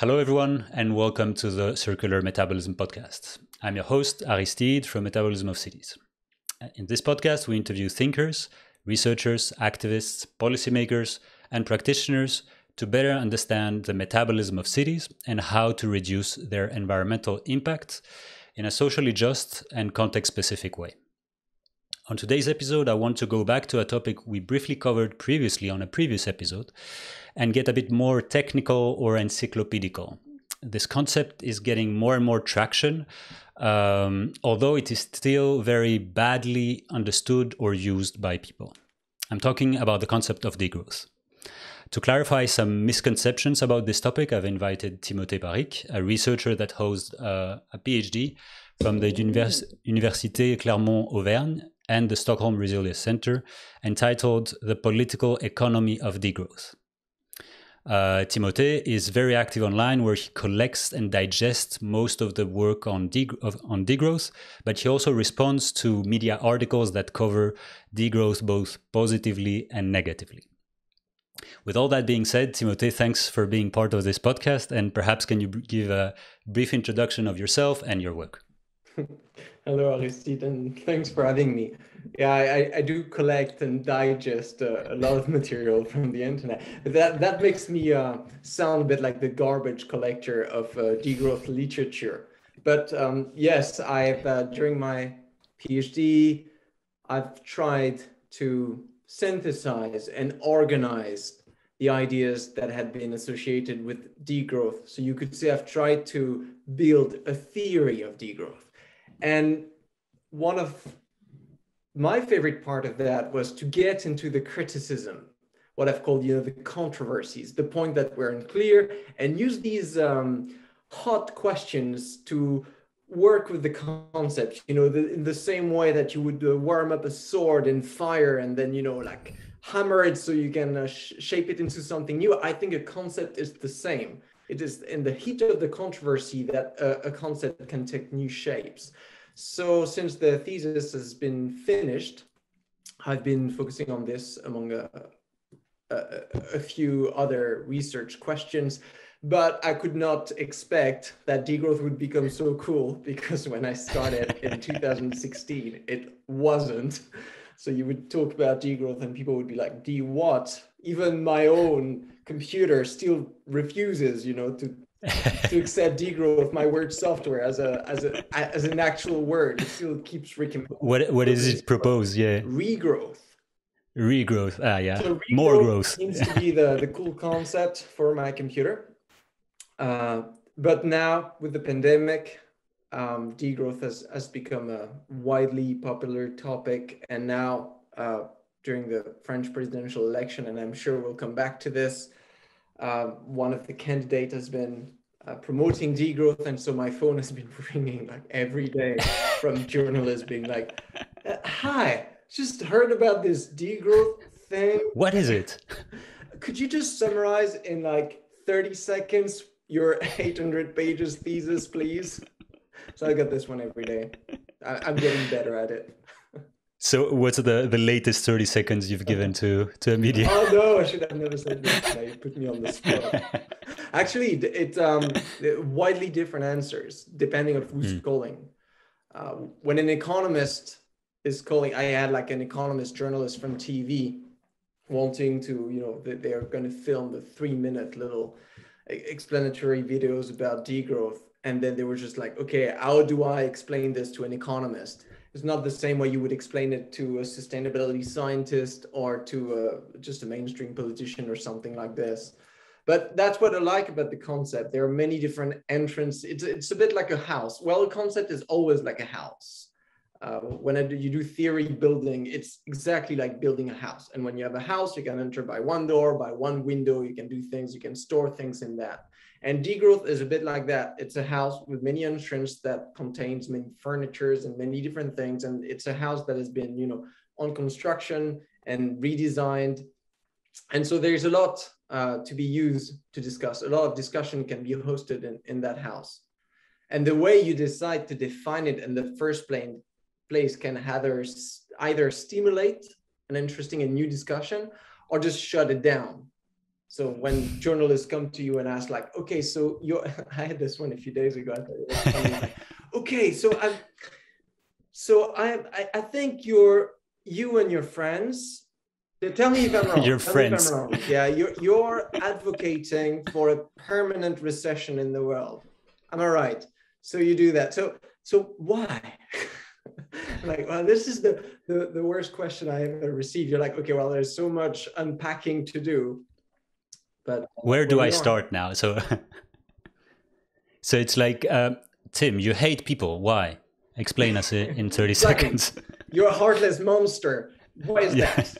Hello, everyone, and welcome to the Circular Metabolism Podcast. I'm your host, Aristide from Metabolism of Cities. In this podcast, we interview thinkers, researchers, activists, policymakers, and practitioners to better understand the metabolism of cities and how to reduce their environmental impact in a socially just and context specific way. On today's episode, I want to go back to a topic we briefly covered previously on a previous episode and get a bit more technical or encyclopedical. This concept is getting more and more traction, um, although it is still very badly understood or used by people. I'm talking about the concept of degrowth. To clarify some misconceptions about this topic, I've invited Timothée Parrique, a researcher that holds uh, a PhD from the Univers- Université Clermont-Auvergne and the Stockholm Resilience Center, entitled The Political Economy of Degrowth. Uh, Timothée is very active online where he collects and digests most of the work on, deg- of, on degrowth, but he also responds to media articles that cover degrowth both positively and negatively. With all that being said, Timothée, thanks for being part of this podcast, and perhaps can you give a brief introduction of yourself and your work? Hello, Aristide, and thanks for having me. Yeah, I, I do collect and digest uh, a lot of material from the internet. That that makes me uh, sound a bit like the garbage collector of uh, degrowth literature. But um, yes, I've uh, during my PhD, I've tried to synthesize and organize the ideas that had been associated with degrowth. So you could say I've tried to build a theory of degrowth. And one of my favorite part of that was to get into the criticism, what I've called, you know, the controversies, the point that were unclear, and use these um, hot questions to work with the concept, you know, the, in the same way that you would uh, warm up a sword in fire and then, you know, like hammer it so you can uh, sh- shape it into something new. I think a concept is the same. It is in the heat of the controversy that uh, a concept can take new shapes. So since the thesis has been finished, I've been focusing on this among a, a, a, few other research questions, but I could not expect that degrowth would become so cool because when I started in 2016, it wasn't. So you would talk about degrowth and people would be like, D what? Even my own computer still refuses, you know, to to accept degrowth my word software as a as a as an actual word. It still keeps recommending what what is it proposed? Yeah. Regrowth. Regrowth. Ah yeah. So regrowth more growth. seems to be the the cool concept for my computer. Uh, but now with the pandemic um, degrowth has has become a widely popular topic. And now uh, during the french presidential election and i'm sure we'll come back to this uh, one of the candidates has been uh, promoting degrowth, and so my phone has been ringing like every day from journalists being like, uh, "Hi, just heard about this degrowth thing. What is it? Could you just summarize in like 30 seconds your 800 pages thesis, please?" So I get this one every day. I, I'm getting better at it. So, what's the, the latest 30 seconds you've given to, to a media? Oh, no, I should have never said that. You put me on the spot. Actually, it um, widely different answers depending on who's mm. calling. Uh, when an economist is calling, I had like an economist journalist from TV wanting to, you know, they're going to film the three minute little explanatory videos about degrowth. And then they were just like, okay, how do I explain this to an economist? It's not the same way you would explain it to a sustainability scientist or to a, just a mainstream politician or something like this. But that's what I like about the concept. There are many different entrants. It's, it's a bit like a house. Well, a concept is always like a house. Uh, when you do theory building, it's exactly like building a house. And when you have a house, you can enter by one door, by one window, you can do things, you can store things in that. And degrowth is a bit like that. It's a house with many entrances that contains many furnitures and many different things. And it's a house that has been, you know, on construction and redesigned. And so there's a lot uh, to be used to discuss. A lot of discussion can be hosted in, in that house. And the way you decide to define it in the first plane, place can either, either stimulate an interesting and new discussion or just shut it down So when journalists come to you and ask, like, okay, so you I had this one a few days ago. like, okay, so I, so I, I, I think you're you and your friends. Tell me if I'm wrong. Your Tell friends. wrong. Yeah, you're you're advocating for a permanent recession in the world. Am I right? So you do that. So so why? like, well, this is the, the the worst question I ever received. You're like, okay, well, there's so much unpacking to do but where do I start now? So, so it's like, uh, Tim, you hate people. Why? Explain us in 30 seconds. You're a heartless monster. Why is yeah. that?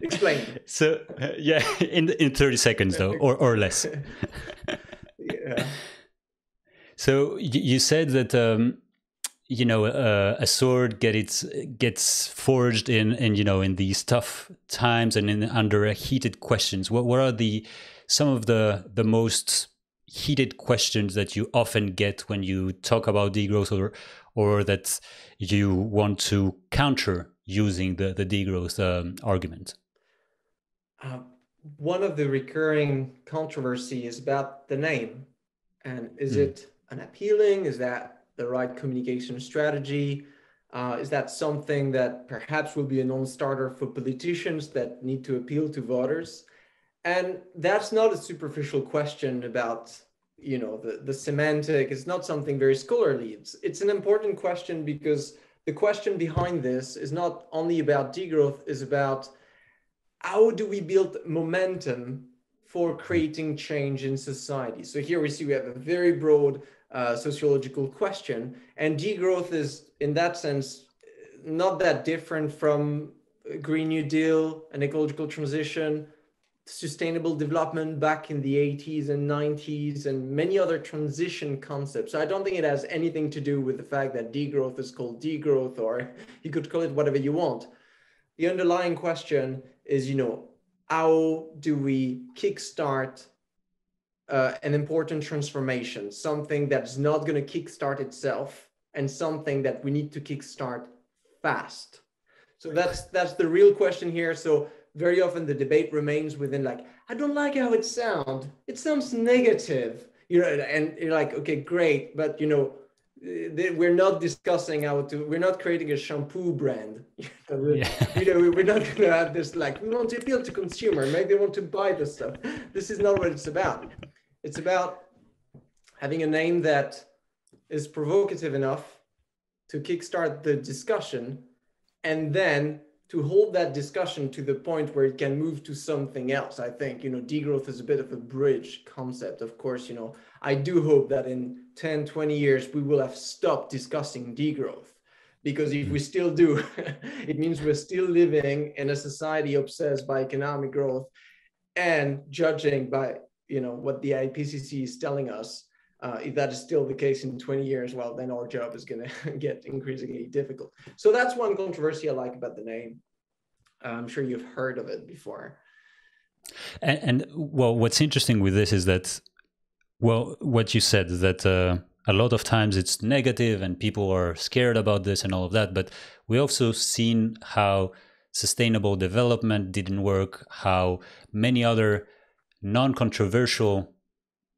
Explain. So, uh, yeah, in in 30 seconds though, or, or less. yeah. So you said that um, you know uh, a sword get its gets forged in in you know in these tough times and in under heated questions. What what are the some of the the most heated questions that you often get when you talk about degrowth or or that you want to counter using the the degrowth um, argument? Uh, one of the recurring controversy is about the name. And is mm. it an appealing is that the right communication strategy? Uh, is that something that perhaps will be a non-starter for politicians that need to appeal to voters? And that's not a superficial question about you know the, the semantic it's not something very scholarly it's it's an important question because the question behind this is not only about degrowth is about how do we build momentum for creating change in society so here we see we have a very broad uh, sociological question. And degrowth is, in that sense, not that different from Green New Deal and ecological transition, sustainable development back in the 80s and 90s, and many other transition concepts. So I don't think it has anything to do with the fact that degrowth is called degrowth, or you could call it whatever you want. The underlying question is, you know, how do we kickstart uh, an important transformation, something that's not going to kickstart itself, and something that we need to kickstart fast. So that's that's the real question here. So very often the debate remains within like, I don't like how it sounds. It sounds negative, you know, and you're like, okay, great, but you know, we're not discussing how to we're not creating a shampoo brand yeah. you know we're not going to have this like we want to appeal to consumer maybe they want to buy this stuff this is not what it's about it's about having a name that is provocative enough to kickstart the discussion and then to hold that discussion to the point where it can move to something else. I think, you know, degrowth is a bit of a bridge concept. Of course, you know, I do hope that in 10, 20 years, we will have stopped discussing degrowth. Because if we still do, it means we're still living in a society obsessed by economic growth and judging by you know what the IPCC is telling us, uh, if that is still the case in 20 years, well, then our job is going to get increasingly difficult. So that's one controversy I like about the name. Uh, I'm sure you've heard of it before. And, and, well, what's interesting with this is that, well, what you said that uh, a lot of times it's negative and people are scared about this and all of that, but we also seen how sustainable development didn't work, how many other non-controversial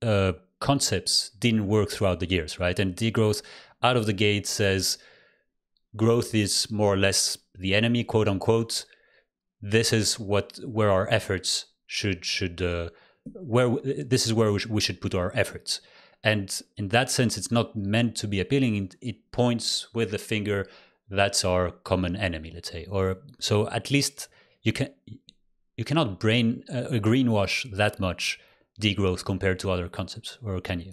uh, concepts didn't work throughout the years, right? And degrowth out of the gate says growth is more or less the enemy, quote unquote. This is what where our efforts should should uh, where this is where we, sh- we should put our efforts. And in that sense, it's not meant to be appealing. It points with the finger. That's our common enemy, let's say. Or so at least you can you cannot brain uh, greenwash that much degrowth compared to other concepts, or can you?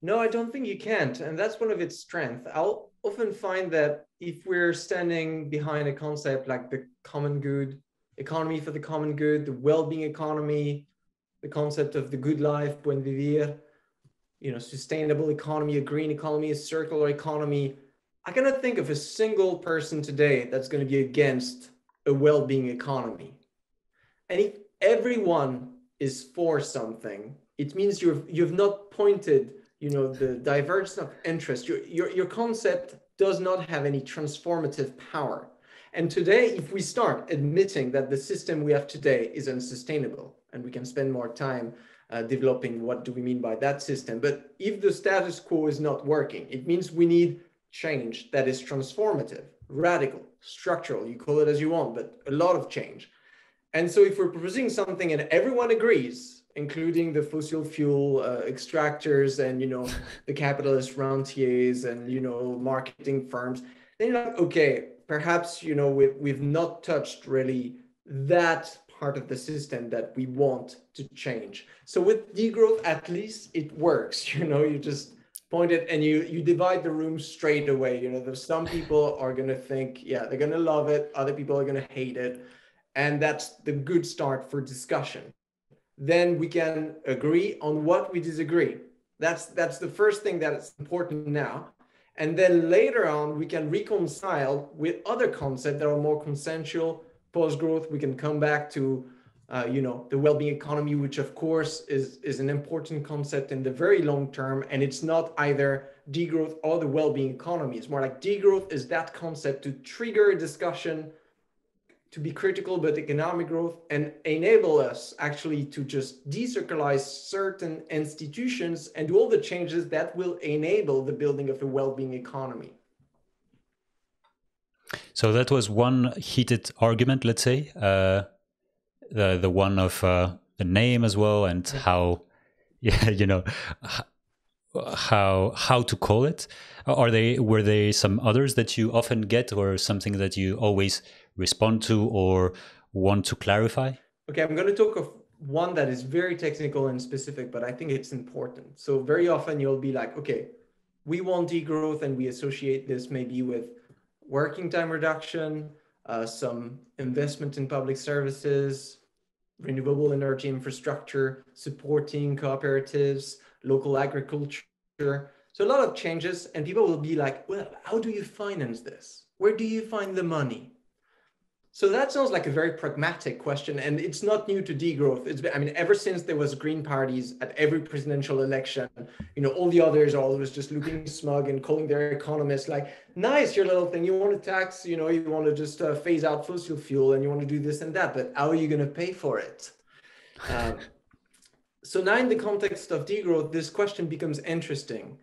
No, I don't think you can't, and that's one of its strengths. I'll often find that if we're standing behind a concept like the common good, economy for the common good, the well-being economy, the concept of the good life, buen vivir, you know, sustainable economy, a green economy, a circular economy. I cannot think of a single person today that's going to be against a well-being economy and if everyone is for something, it means you've you've not pointed, you know, the divergence of interest. Your your your concept does not have any transformative power. And today, if we start admitting that the system we have today is unsustainable, and we can spend more time uh, developing what do we mean by that system, but if the status quo is not working, it means we need change that is transformative, radical, structural, you call it as you want, but a lot of change. And so if we're proposing something and everyone agrees, including the fossil fuel uh, extractors and, you know, the capitalist rentiers and, you know, marketing firms, then you're like, okay, perhaps, you know, we've, we've not touched really that part of the system that we want to change. So with degrowth, at least it works, you know, you just point it and you you divide the room straight away. You know, there's some people are gonna think, yeah, they're gonna love it. Other people are gonna hate it, and that's the good start for discussion. Then we can agree on what we disagree. That's that's the first thing that's important now. And then later on, we can reconcile with other concepts that are more consensual. Post growth, we can come back to uh, you know, the well-being economy, which of course is, is an important concept in the very long term. And it's not either degrowth or the well-being economy. It's more like degrowth is that concept to trigger a discussion, to be critical about economic growth and enable us actually to just decircularize certain institutions and do all the changes that will enable the building of a well-being economy. So that was one heated argument, let's say. Uh the the one of uh, the name as well and how yeah you know how how to call it? Are they were they some others that you often get or something that you always respond to or want to clarify? Okay i'm going to talk of one that is very technical and specific but i think it's important. So very often you'll be like okay we want degrowth and we associate this maybe with working time reduction uh, some investment in public services renewable energy infrastructure, supporting cooperatives, local agriculture. So a lot of changes and people will be like, well, how do you finance this? Where do you find the money? So that sounds like a very pragmatic question, and it's not new to degrowth. It's been, I mean, ever since there was green parties at every presidential election, you know, all the others are always just looking smug and calling their economists like, "Nice, your little thing. You want to tax, you know, you want to just uh, phase out fossil fuel, and you want to do this and that, but how are you going to pay for it?" Um, so now, in the context of degrowth, this question becomes interesting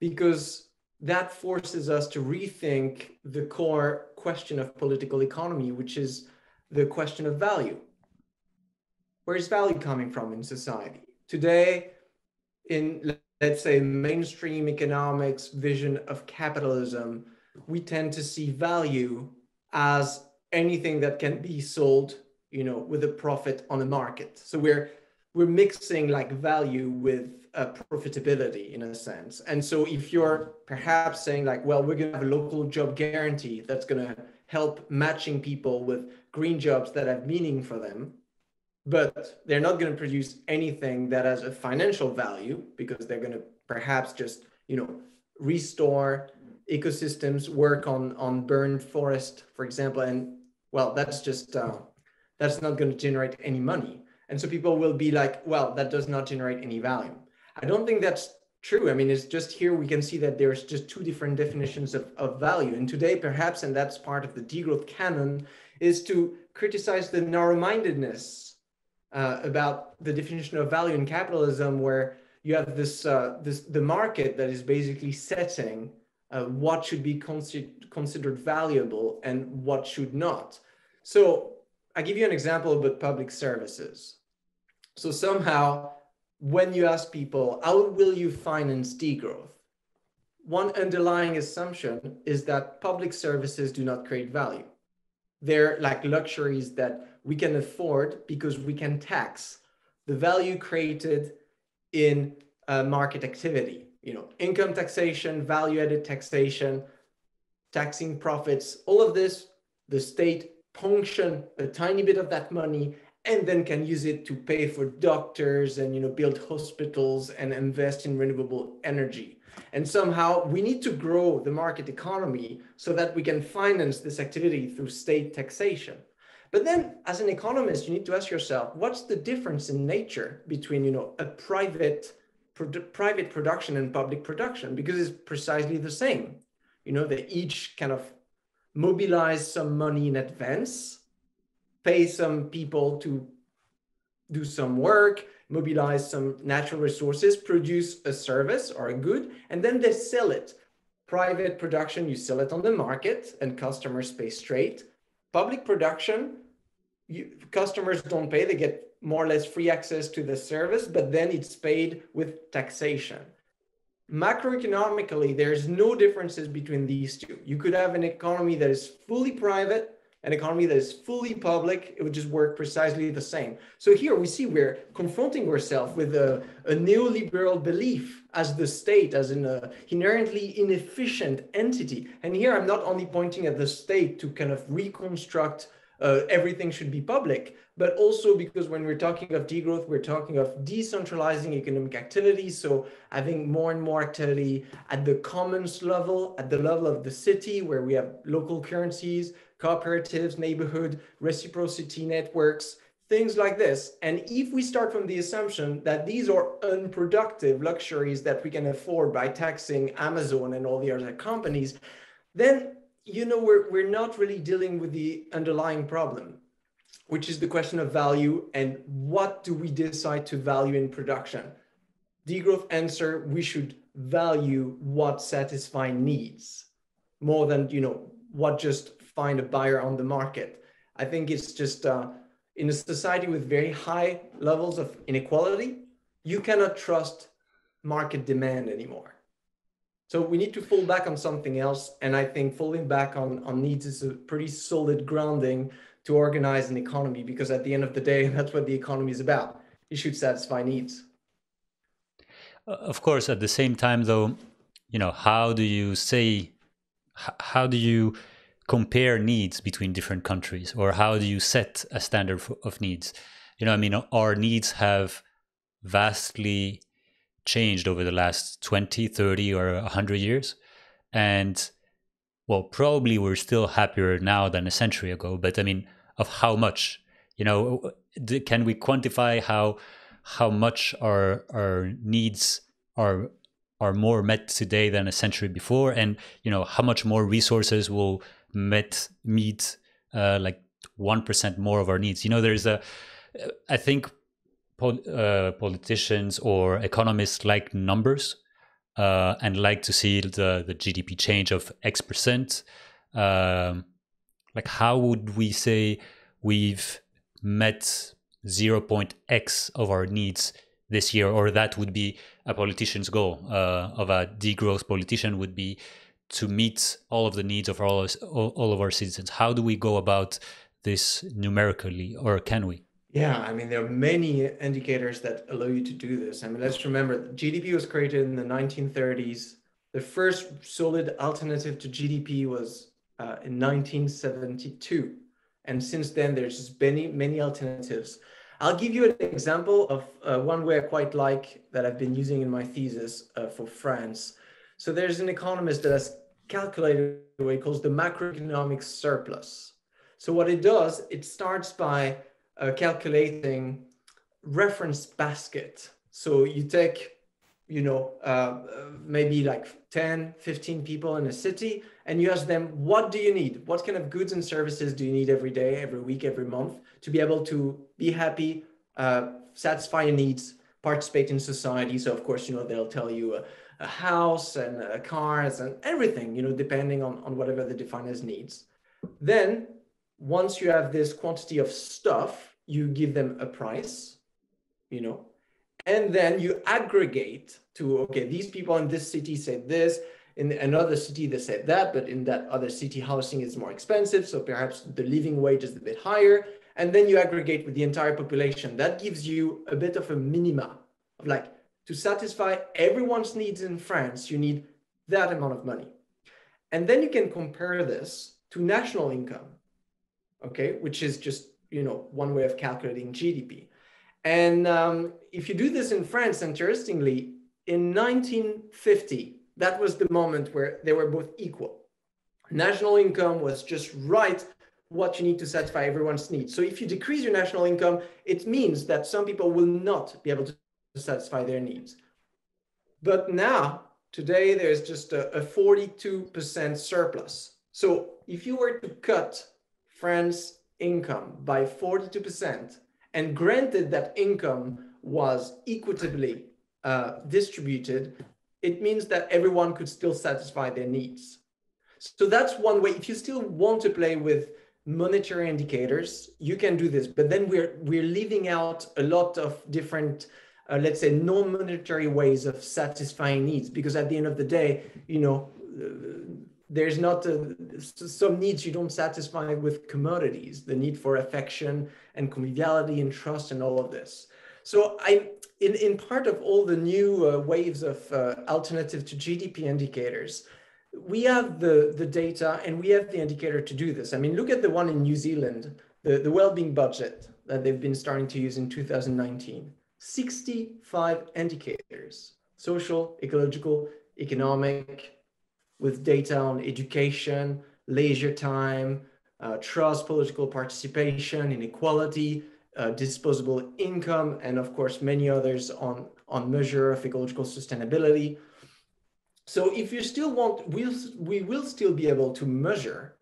because that forces us to rethink the core question of political economy, which is the question of value. Where is value coming from in society? Today, in let's say mainstream economics vision of capitalism, we tend to see value as anything that can be sold, you know, with a profit on the market. So we're we're mixing like value with uh, profitability in a sense. And so if you're perhaps saying like, well, we're going to have a local job guarantee that's going to help matching people with green jobs that have meaning for them, but they're not going to produce anything that has a financial value because they're going to perhaps just, you know, restore ecosystems, work on on burned forest, for example, and well, that's just uh, that's not going to generate any money. And so people will be like, well, that does not generate any value. I don't think that's true. I mean, it's just here we can see that there's just two different definitions of, of value. And today, perhaps, and that's part of the degrowth canon, is to criticize the narrow-mindedness uh, about the definition of value in capitalism, where you have this, uh, this the market that is basically setting uh, what should be considered considered valuable and what should not. So I give you an example about public services. So somehow, when you ask people, how will you finance degrowth? One underlying assumption is that public services do not create value. They're like luxuries that we can afford because we can tax the value created in uh, market activity. You know, income taxation, value-added taxation, taxing profits, all of this, the state function a tiny bit of that money and then can use it to pay for doctors and you know build hospitals and invest in renewable energy. And somehow we need to grow the market economy so that we can finance this activity through state taxation. But then as an economist you need to ask yourself what's the difference in nature between you know a private private production and public production? Because it's precisely the same. You know they each kind of mobilize some money in advance, pay some people to do some work, mobilize some natural resources, produce a service or a good, and then they sell it. Private production, you sell it on the market and customers pay straight. Public production, you, customers don't pay, they get more or less free access to the service, but then it's paid with taxation. Macroeconomically, there's no differences between these two. You could have an economy that is fully private, an economy that is fully public, it would just work precisely the same. So here we see we're confronting ourselves with a, a neoliberal belief as the state, as an uh, inherently inefficient entity. And here I'm not only pointing at the state to kind of reconstruct uh, everything should be public, but also because when we're talking of degrowth, we're talking of decentralizing economic activity. So having more and more activity at the commons level, at the level of the city, where we have local currencies, cooperatives, neighborhood, reciprocity networks, things like this. And if we start from the assumption that these are unproductive luxuries that we can afford by taxing Amazon and all the other companies, then you know we're, we're not really dealing with the underlying problem which is the question of value and what do we decide to value in production degrowth answer we should value what satisfy needs more than you know what just find a buyer on the market i think it's just uh, in a society with very high levels of inequality you cannot trust market demand anymore so we need to fall back on something else. And I think falling back on, on needs is a pretty solid grounding to organize an economy because at the end of the day, that's what the economy is about. It should satisfy needs. Of course, at the same time, though, you know, how do you say, how do you compare needs between different countries or how do you set a standard of needs? You know, I mean, our needs have vastly changed over the last 20, 30, or 100 years. And well, probably we're still happier now than a century ago, but I mean, of how much? You know, can we quantify how how much our our needs are are more met today than a century before, and you know how much more resources will met meet uh, like one percent more of our needs? You know, there's a I think pol- uh, politicians or economists like numbers uh, and like to see the, the GDP change of X percent. Um, like, how would we say we've met 0.x of our needs this year, or that would be a politician's goal uh, of a degrowth politician would be to meet all of the needs of all all of our citizens. How do we go about this numerically, or can we? Yeah, I mean, there are many indicators that allow you to do this. I mean, let's remember GDP was created in the 1930s. The first solid alternative to GDP was uh, in 1972. And since then, there's just many, many alternatives. I'll give you an example of uh, one way I quite like that I've been using in my thesis uh, for France. So there's an economist that has calculated what he calls the macroeconomic surplus. So what it does, it starts by uh, calculating reference basket. So you take, you know, uh, maybe like 10, 15 people in a city and you ask them, what do you need? What kind of goods and services do you need every day, every week, every month to be able to be happy, uh, satisfy your needs, participate in society? So of course, you know, they'll tell you a, house and cars and everything, you know, depending on, on whatever the definers needs. Then once you have this quantity of stuff, you give them a price, you know, and then you aggregate to, okay, these people in this city said this, in another city they said that, but in that other city housing is more expensive, so perhaps the living wage is a bit higher, and then you aggregate with the entire population. That gives you a bit of a minima of like, to satisfy everyone's needs in France, you need that amount of money. And then you can compare this to national income, okay, which is just you know, one way of calculating GDP. And um, if you do this in France, interestingly, in 1950, that was the moment where they were both equal. National income was just right what you need to satisfy everyone's needs. So if you decrease your national income, it means that some people will not be able to satisfy their needs. But now, today, there's just a, a 42% surplus. So if you were to cut France income by 42%, and granted that income was equitably uh, distributed, it means that everyone could still satisfy their needs. So that's one way. If you still want to play with monetary indicators, you can do this. But then we're we're leaving out a lot of different, uh, let's say, non-monetary ways of satisfying needs. Because at the end of the day, you know, uh, there's not a, some needs you don't satisfy with commodities. The need for affection and conviviality and trust and all of this. So I, in, in part of all the new uh, waves of uh, alternative to GDP indicators, we have the, the data and we have the indicator to do this. I mean, look at the one in New Zealand, the, the well-being budget that they've been starting to use in 2019. 65 indicators, social, ecological, economic, with data on education, leisure time, uh, trust, political participation, inequality, uh, disposable income, and of course, many others on, on measure of ecological sustainability. So if you still want, we'll, we will still be able to measure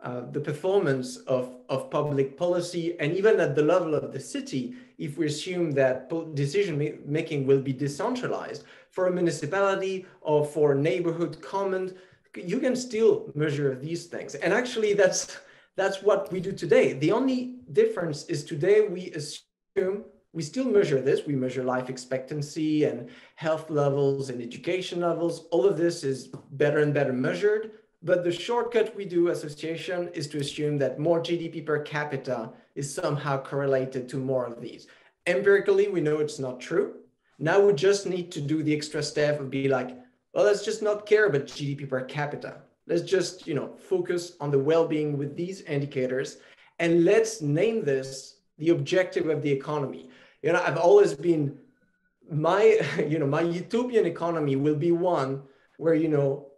uh, the performance of, of public policy and even at the level of the city, if we assume that decision making will be decentralized for a municipality or for a neighborhood common, you can still measure these things. And actually that's, that's what we do today. The only difference is today we assume we still measure this. We measure life expectancy and health levels and education levels. All of this is better and better measured. But the shortcut we do association is to assume that more GDP per capita is somehow correlated to more of these. Empirically, we know it's not true. Now we just need to do the extra step and be like, well, let's just not care about GDP per capita. Let's just, you know, focus on the well-being with these indicators and let's name this the objective of the economy you know i've always been my you know my utopian economy will be one where you know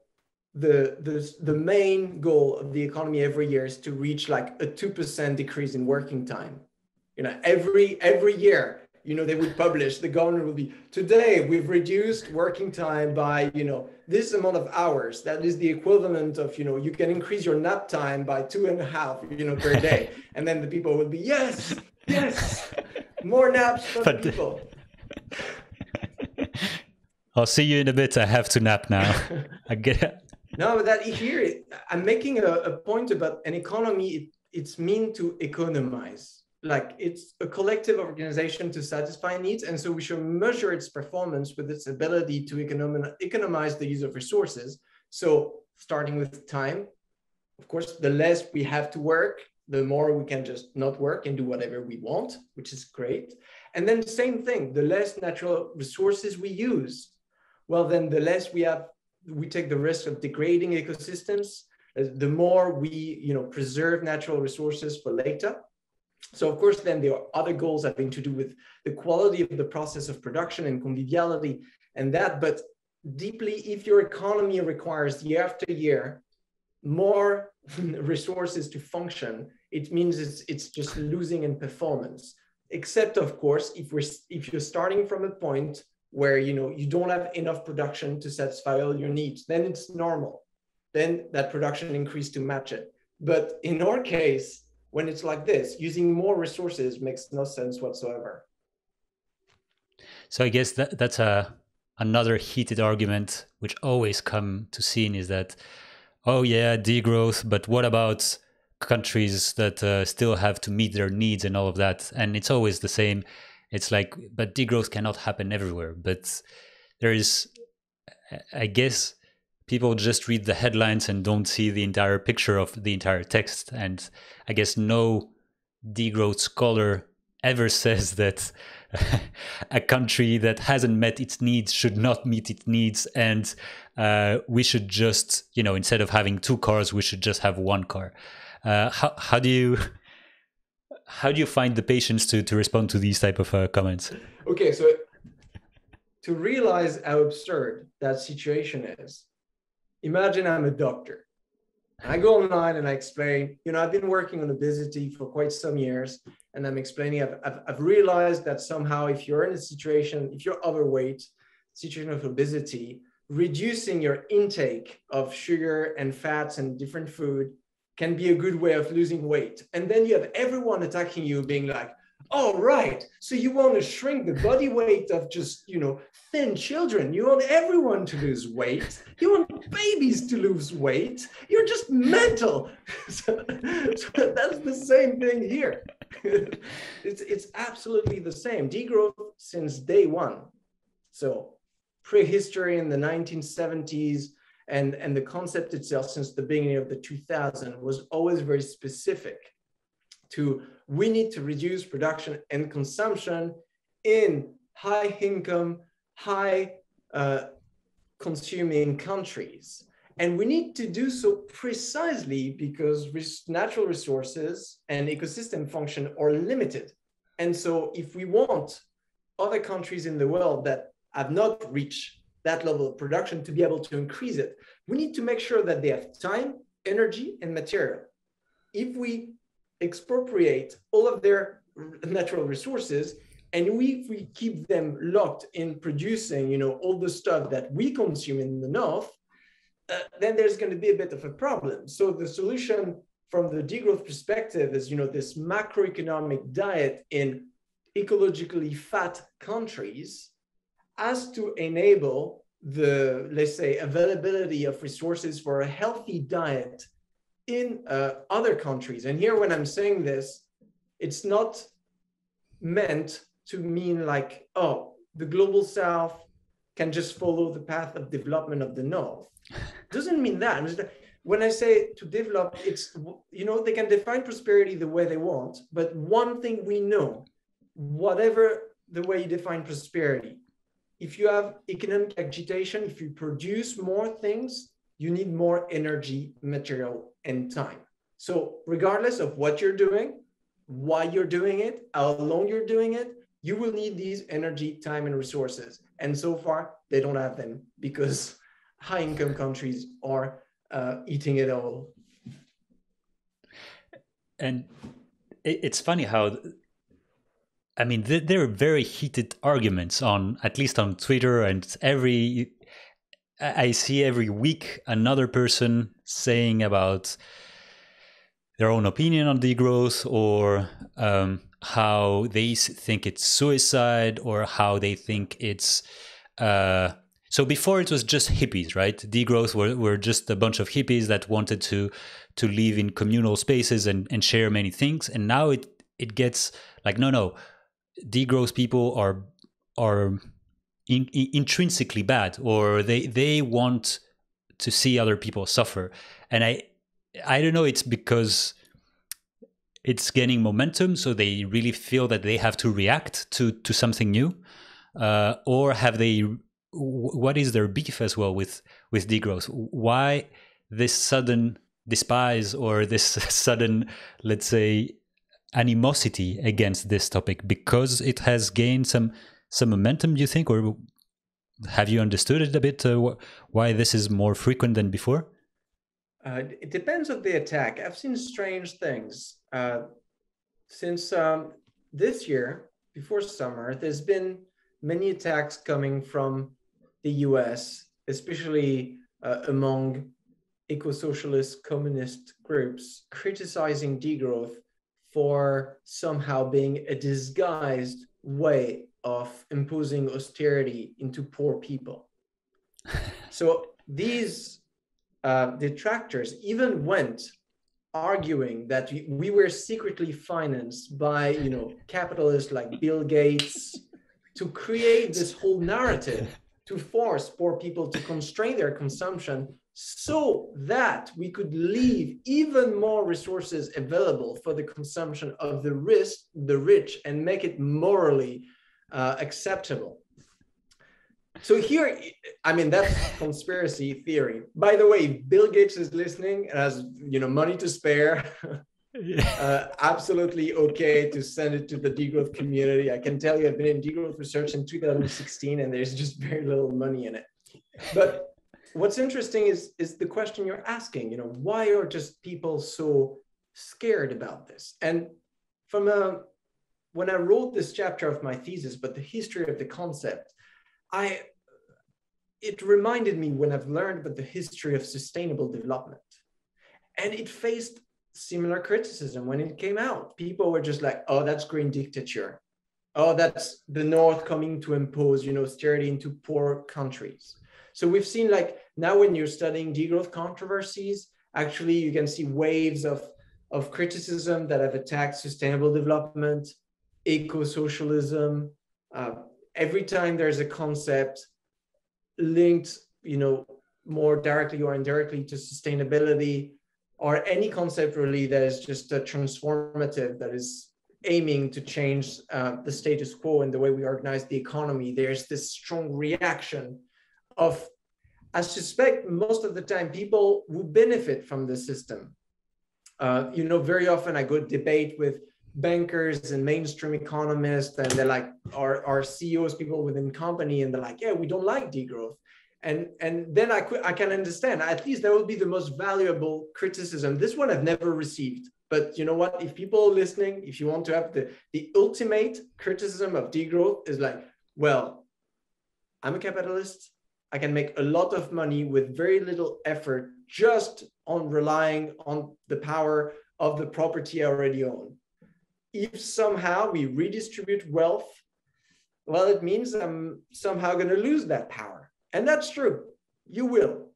the the the main goal of the economy every year is to reach like a 2% decrease in working time you know every every year you know they would publish the government will be today we've reduced working time by you know this amount of hours that is the equivalent of you know you can increase your nap time by two and a half you know per day and then the people will be yes yes more naps for but, people. I'll see you in a bit. I have to nap now. I get. No, but that here I'm making a, a point about an economy. It, it's meant to economize. Like it's a collective organization to satisfy needs, and so we should measure its performance with its ability to econom- economize the use of resources. So starting with time, of course, the less we have to work, the more we can just not work and do whatever we want, which is great. And then same thing, the less natural resources we use, well, then the less we have, we take the risk of degrading ecosystems, the more we, you know, preserve natural resources for later. So of course, then there are other goals having to do with the quality of the process of production and conviviality and that, but deeply, if your economy requires year after year more resources to function, it means it's, it's just losing in performance. Except of course, if we're if you're starting from a point where you know you don't have enough production to satisfy all your needs, then it's normal. Then that production increase to match it. But in our case, when it's like this, using more resources makes no sense whatsoever. So I guess that that's a another heated argument which always come to scene is that oh yeah degrowth but what about countries that uh, still have to meet their needs and all of that. And it's always the same. It's like, but degrowth cannot happen everywhere. But there is, I guess, people just read the headlines and don't see the entire picture of the entire text. And I guess no degrowth scholar ever says that a country that hasn't met its needs should not meet its needs and uh, we should just you know instead of having two cars we should just have one car uh, how how do you how do you find the patience to to respond to these type of uh, comments? Okay, so to realize how absurd that situation is, imagine I'm a doctor. I go online and I explain, you know, I've been working on obesity for quite some years, and I'm explaining, I've, I've, I've realized that somehow if you're in a situation, if you're overweight, situation of obesity, reducing your intake of sugar and fats and different food can be a good way of losing weight. And then you have everyone attacking you, being like, oh, right. So you want to shrink the body weight of just, you know, thin children. You want everyone to lose weight. You want babies to lose weight. You're just mental. so, so that's the same thing here. it's, it's absolutely the same. Degrowth since day one. So prehistory in the 1970s, and, and the concept itself since the beginning of the 2000 was always very specific to we need to reduce production and consumption in high income, high uh, consuming countries. And we need to do so precisely because natural resources and ecosystem function are limited. And so if we want other countries in the world that have not reached that level of production to be able to increase it. We need to make sure that they have time, energy, and material. If we expropriate all of their natural resources and we, if we keep them locked in producing, you know, all the stuff that we consume in the north, uh, then there's going to be a bit of a problem. So the solution from the degrowth perspective is, you know, this macroeconomic diet in ecologically fat countries as to enable the, let's say, availability of resources for a healthy diet in uh, other countries. And here, when I'm saying this, it's not meant to mean like, oh, the global south can just follow the path of development of the north. Doesn't mean that. When I say to develop, it's, you know, they can define prosperity the way they want. But one thing we know, whatever the way you define prosperity, if you have economic agitation, if you produce more things, you need more energy, material, and time. So, regardless of what you're doing, why you're doing it, how long you're doing it, you will need these energy, time, and resources. And so far, they don't have them because high income countries are uh, eating it all. And it's funny how I mean, th- there are very heated arguments on, at least on Twitter, and every I see every week another person saying about their own opinion on degrowth or um, how they think it's suicide or how they think it's. Uh, so before it was just hippies, right? Degrowth were, were just a bunch of hippies that wanted to to live in communal spaces and, and share many things, and now it it gets like no no degrowth people are are in, in, intrinsically bad or they they want to see other people suffer. And i i don't know it's because it's gaining momentum so they really feel that they have to react to to something new. Uh, or have they what is their beef as well with with degrowth? Why this sudden despise or this sudden let's say animosity against this topic because it has gained some some momentum do you think? Or have you understood it a bit uh, wh why this is more frequent than before? Uh, it depends on the attack. I've seen strange things. Uh, since um, this year before summer there's been many attacks coming from the us especially uh, among eco-socialist communist groups criticizing degrowth for somehow being a disguised way of imposing austerity into poor people. so these uh, detractors even went arguing that we, we were secretly financed by you know capitalists like Bill Gates to create this whole narrative to force poor people to constrain their consumption so that we could leave even more resources available for the consumption of the rich, the rich and make it morally uh, acceptable. So here, I mean, that's conspiracy theory. By the way, Bill Gates is listening and has, you know, money to spare. uh, absolutely okay to send it to the degrowth community. I can tell you, I've been in degrowth research in 2016, and there's just very little money in it. But what's interesting is is the question you're asking you know why are just people so scared about this and from a when i wrote this chapter of my thesis but the history of the concept i it reminded me when i've learned about the history of sustainable development and it faced similar criticism when it came out. People were just like, oh, that's green dictature. Oh, that's the North coming to impose, you know, austerity into poor countries. So we've seen like now when you're studying degrowth controversies, actually you can see waves of, of criticism that have attacked sustainable development, eco-socialism. Uh, every time there's a concept linked, you know, more directly or indirectly to sustainability, or any concept really that is just a transformative, that is aiming to change uh, the status quo and the way we organize the economy, there's this strong reaction of, I suspect most of the time, people who benefit from the system. Uh, you know, very often I go debate with bankers and mainstream economists, and they're like, our, our CEOs, people within company, and they're like, yeah, we don't like degrowth and and then I I can understand. At least that would be the most valuable criticism. This one I've never received. But you know what? If people are listening, if you want to have the the ultimate criticism of degrowth is like, well, I'm a capitalist. I can make a lot of money with very little effort just on relying on the power of the property I already own. If somehow we redistribute wealth, well, it means I'm somehow going to lose that power and that's true. You will.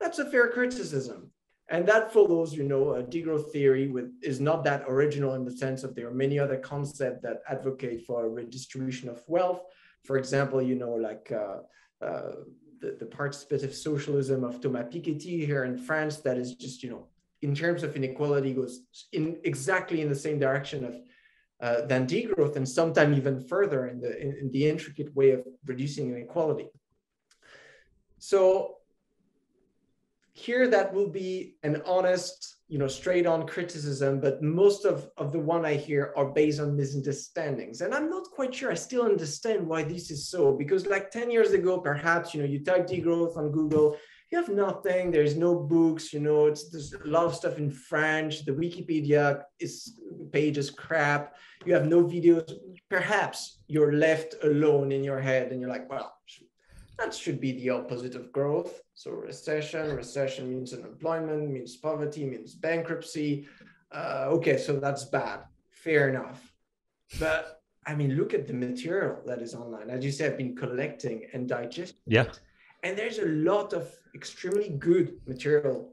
That's a fair criticism. And that follows, you know, a degrowth theory with is not that original in the sense of there are many other concepts that advocate for redistribution of wealth. For example, you know, like uh, the, the participative socialism of Thomas Piketty here in France, that is just, you know, in terms of inequality, goes in exactly in the same direction of uh, than degrowth, and sometimes even further in the in, in the intricate way of reducing inequality. So here that will be an honest, you know, straight on criticism, but most of, of the one I hear are based on misunderstandings. And I'm not quite sure I still understand why this is so, because like 10 years ago, perhaps, you know, you type degrowth on Google, you have nothing, there's no books, you know, it's there's a lot of stuff in French, the Wikipedia is page is crap, you have no videos, perhaps you're left alone in your head and you're like, well, that should be the opposite of growth. So recession, recession means unemployment, means poverty, means bankruptcy. Uh, okay, so that's bad. Fair enough. But I mean, look at the material that is online. As you say, I've been collecting and digesting. Yeah. And there's a lot of extremely good material,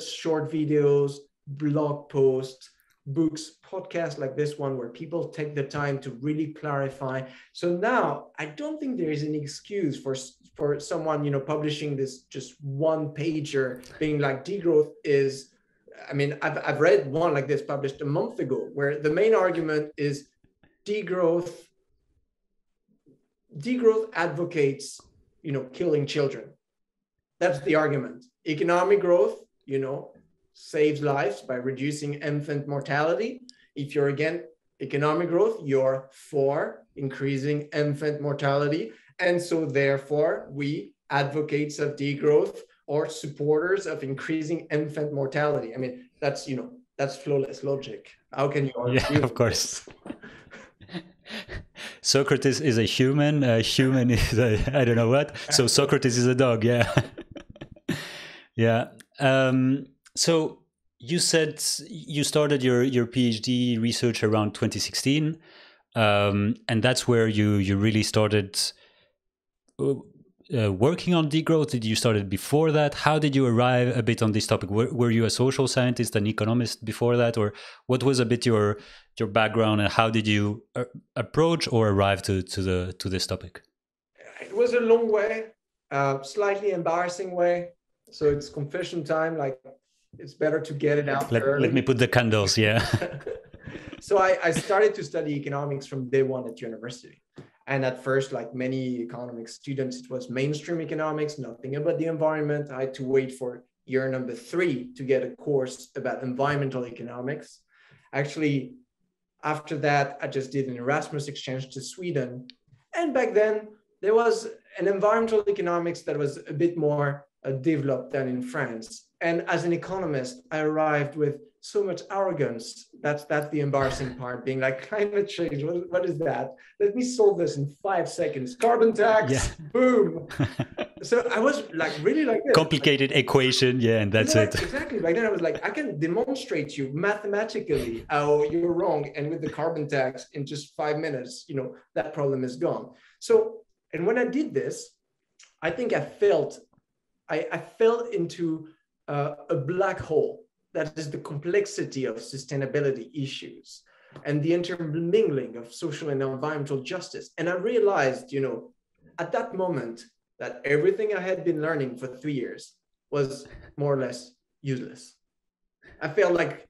short videos, blog posts, books, podcasts like this one, where people take the time to really clarify. So now I don't think there is an excuse for for someone, you know, publishing this just one pager, being like degrowth is. I mean, I've I've read one like this published a month ago, where the main argument is degrowth. Degrowth advocates, you know, killing children. That's the argument. Economic growth, you know, saves lives by reducing infant mortality. If you're again economic growth, you're for increasing infant mortality. And so therefore, we advocates of degrowth or supporters of increasing infant mortality. I mean, that's you know, that's flawless logic. How can you argue? Yeah, of course. Socrates is a human. A human is a I don't know what. So Socrates is a dog. Yeah, yeah. Um, so you said you started your your PhD research around 2016, um, and that's where you you really started uh, uh, working on degrowth. Did you started before that? How did you arrive a bit on this topic? Were, were you a social scientist, an economist before that, or what was a bit your your background, and how did you uh, approach or arrive to to the to this topic? It was a long way, uh, slightly embarrassing way. So it's confession time. Like it's better to get it out. Let, let me put the candles, yeah. so I, I started to study economics from day one at university. And at first, like many economics students, it was mainstream economics, nothing about the environment. I had to wait for year number three to get a course about environmental economics. Actually, after that, I just did an Erasmus exchange to Sweden. And back then, there was an environmental economics that was a bit more uh, developed than in France and as an economist, I arrived with so much arrogance. That's that's the embarrassing part. Being like climate change. What, what is that? Let me solve this in five seconds. Carbon tax. Yeah. Boom. so I was like really like this. complicated like, equation, yeah, and that's exactly, it. Exactly. Back then I was like, I can demonstrate you mathematically how you're wrong, and with the carbon tax in just five minutes, you know that problem is gone. So, and when I did this, I think I felt, I, I fell into uh, a black hole that is the complexity of sustainability issues and the intermingling of social and environmental justice. And I realized, you know, at that moment that everything I had been learning for three years was more or less useless. I felt like,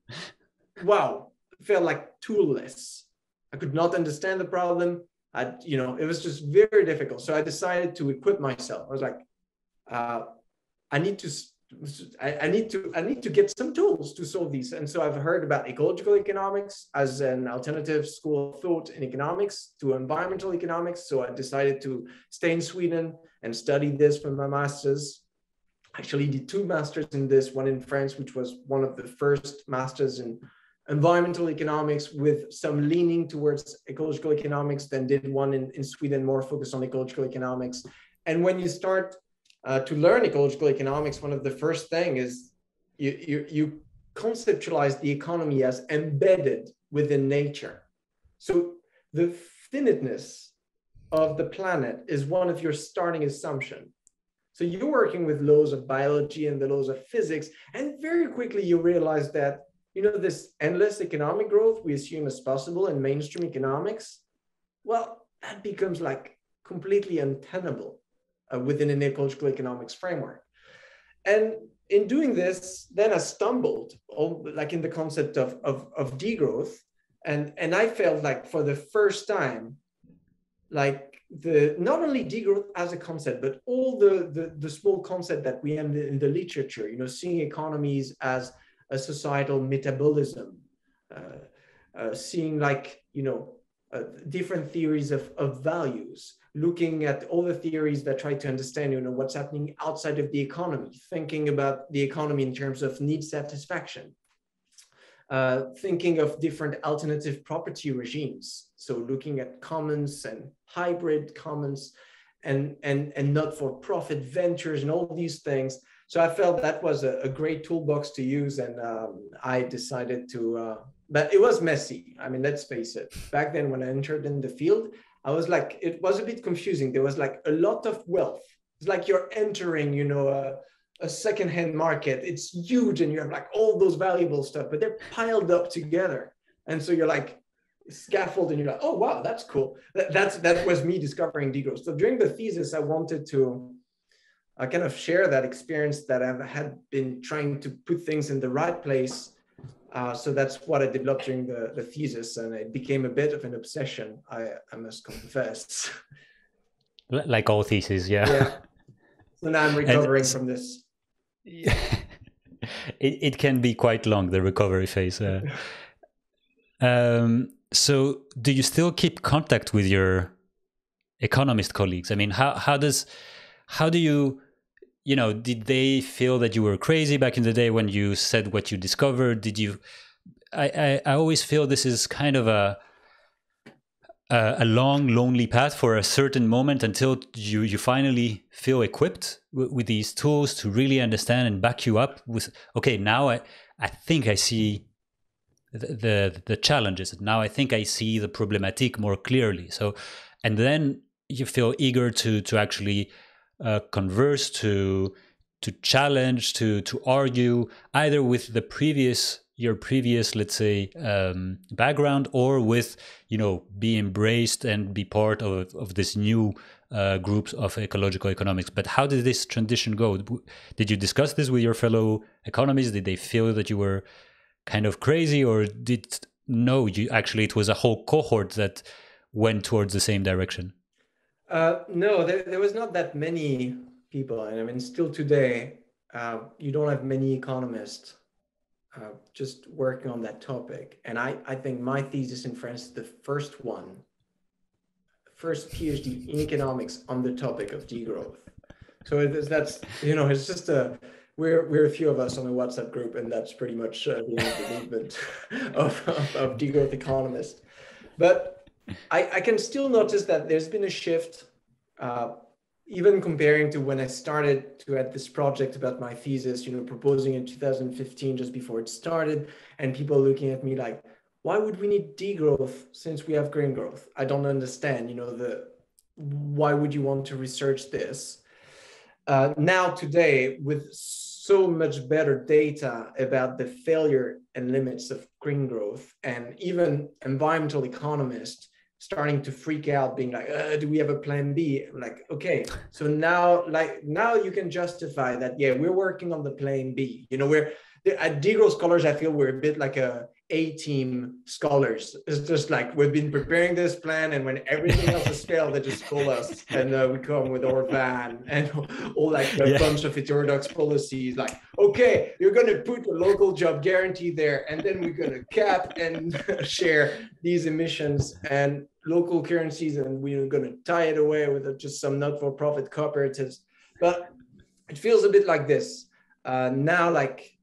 wow, I felt like toolless. I could not understand the problem. I, you know, it was just very difficult. So I decided to equip myself. I was like, uh, I need to I, I, need to I need to get some tools to solve these. And so I've heard about ecological economics as an alternative school of thought in economics to environmental economics. So I decided to stay in Sweden and study this for my master's. Actually did two masters in this, one in France, which was one of the first masters in environmental economics with some leaning towards ecological economics, then did one in, in Sweden more focused on ecological economics. And when you start uh, to learn ecological economics, one of the first thing is you, you, you conceptualize the economy as embedded within nature. So the finiteness of the planet is one of your starting assumption. So you're working with laws of biology and the laws of physics, and very quickly you realize that you know this endless economic growth we assume is possible in mainstream economics. Well, that becomes like completely untenable uh, within an ecological economics framework. And in doing this, then I stumbled, like in the concept of, of, of degrowth. And, and I felt like for the first time, like the not only degrowth as a concept, but all the, the, the small concept that we have in the literature, you know, seeing economies as a societal metabolism, uh, uh, seeing like, you know, uh, different theories of, of values, looking at all the theories that try to understand you know what's happening outside of the economy thinking about the economy in terms of need satisfaction uh, thinking of different alternative property regimes. So looking at commons and hybrid commons and and and not for profit ventures and all these things. So i felt that was a, a great toolbox to use and um, i decided to uh, but it was messy. I mean let's face it. Back then when i entered in the field I was like, it was a bit confusing. There was like a lot of wealth. It's like you're entering, you know, a, a secondhand market. It's huge and you have like all those valuable stuff, but they're piled up together. And so you're like scaffold and you're like, oh, wow, that's cool. That, that's, that was me discovering degrowth. So during the thesis, I wanted to uh, kind of share that experience that I've had been trying to put things in the right place uh, so that's what I developed during the, the thesis, and it became a bit of an obsession, I, I must confess. Like all theses, yeah. Yeah. So now I'm recovering from this. Yeah. it, it can be quite long, the recovery phase. Uh, um, so, do you still keep contact with your economist colleagues? I mean, how, how does, how do you, you know, did they feel that you were crazy back in the day when you said what you discovered? Did you? I I, I always feel this is kind of a a, long, lonely path for a certain moment until you you finally feel equipped with, with these tools to really understand and back you up with. Okay, now I I think I see the, the the challenges. Now I think I see the problematic more clearly. So, and then you feel eager to to actually uh, converse, to to challenge, to to argue, either with the previous your previous, let's say, um, background, or with you know be embraced and be part of of this new uh, groups of ecological economics. But how did this transition go? Did you discuss this with your fellow economists? Did they feel that you were kind of crazy, or did no? You actually it was a whole cohort that went towards the same direction. Uh, no, there, there was not that many people. And I mean, still today, uh, you don't have many economists uh, just working on that topic. And I, I think my thesis in France is the first one, first PhD in economics on the topic of degrowth. So it is, that's, you know, it's just a, we're, we're a few of us on a WhatsApp group, and that's pretty much uh, the movement of, of, of degrowth economists. But I, I can still notice that there's been a shift. Uh, even comparing to when I started to add this project about my thesis, you know, proposing in 2015, just before it started, and people looking at me like, why would we need degrowth since we have green growth? I don't understand, you know, the why would you want to research this? Uh, now today, with so much better data about the failure and limits of green growth, and even environmental economists starting to freak out being like uh, do we have a plan b? I'm like okay so now like now you can justify that yeah we're working on the plan b. You know we're at degrowth scholars i feel we're a bit like a a team scholars. It's just like we've been preparing this plan and when everything else has failed they just call us and uh, we come with our van and all like a yeah. bunch of heterodox policies like okay you're going to put a local job guarantee there and then we're going to cap and share these emissions and local currencies and we're going to tie it away with just some not-for-profit cooperatives but it feels a bit like this. Uh, now like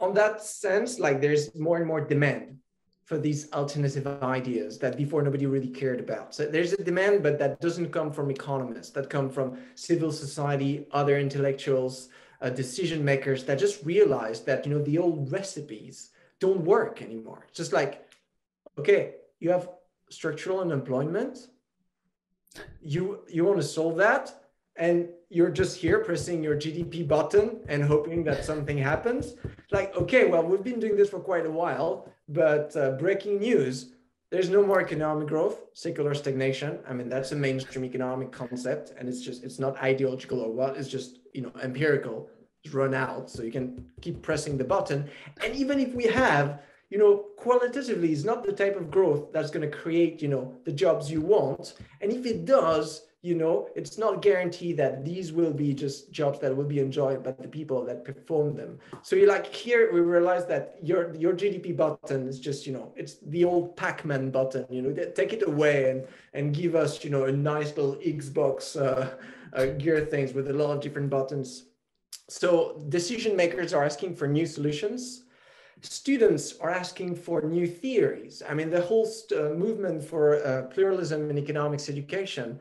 on that sense, like there's more and more demand for these alternative ideas that before nobody really cared about. So there's a demand, but that doesn't come from economists, that come from civil society, other intellectuals, uh, decision makers that just realized that, you know, the old recipes don't work anymore. It's just like, okay, you have structural unemployment. You, you want to solve that? and you're just here pressing your GDP button and hoping that something happens. Like, okay, well, we've been doing this for quite a while, but uh, breaking news, there's no more economic growth, secular stagnation. I mean, that's a mainstream economic concept, and it's just it's not ideological or what. It's just you know empirical. It's run out, so you can keep pressing the button. And even if we have, you know, qualitatively, it's not the type of growth that's going to create you know the jobs you want. And if it does, you know, it's not guaranteed that these will be just jobs that will be enjoyed by the people that perform them. So you like here we realize that your your GDP button is just you know it's the old Pac-Man button. You know, take it away and and give us you know a nice little Xbox uh, uh, gear things with a lot of different buttons. So decision makers are asking for new solutions. Students are asking for new theories. I mean, the whole uh, movement for uh, pluralism in economics education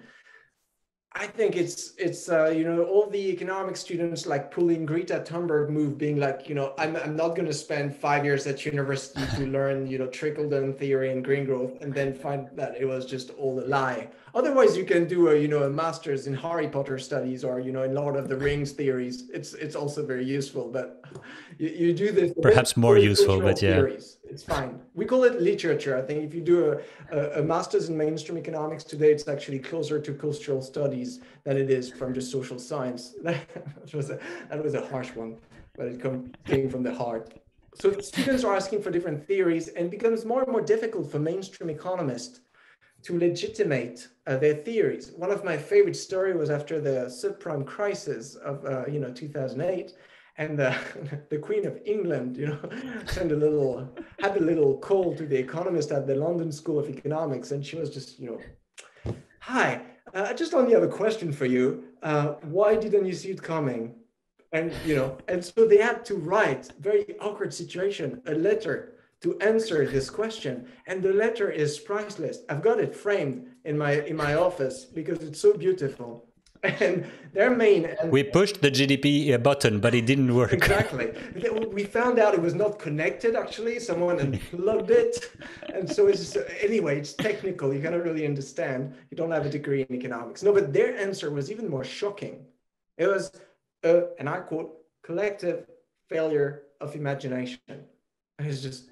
I think it's it's uh, you know all the economic students like pulling Greta Thunberg move, being like you know I'm I'm not going to spend five years at university to learn you know trickle down theory and green growth, and then find that it was just all a lie. Otherwise, you can do a you know a master's in Harry Potter studies or you know in Lord of the Rings theories. It's it's also very useful, but you, you do this perhaps more useful, but yeah. Theories it's fine. We call it literature. I think if you do a, a, a, master's in mainstream economics today, it's actually closer to cultural studies than it is from just social science. that, was a, that was a harsh one, but it come, came from the heart. So students are asking for different theories and becomes more and more difficult for mainstream economists to legitimate uh, their theories. One of my favorite stories was after the subprime crisis of uh, you know 2008 and the, the Queen of England, you know, sent a little, had a little call to the economist at the London School of Economics, and she was just, you know, hi, I uh, just only have a question for you. Uh, why didn't you see it coming? And you know, and so they had to write very awkward situation, a letter to answer this question, and the letter is priceless. I've got it framed in my in my office because it's so beautiful. And their main and we pushed the gdp uh, button but it didn't work. Exactly. We found out it was not connected actually. Someone unplugged it. And so it's anyway it's technical. You cannot really understand. You don't have a degree in economics. No but their answer was even more shocking. It was a, and i quote collective failure of imagination. It's just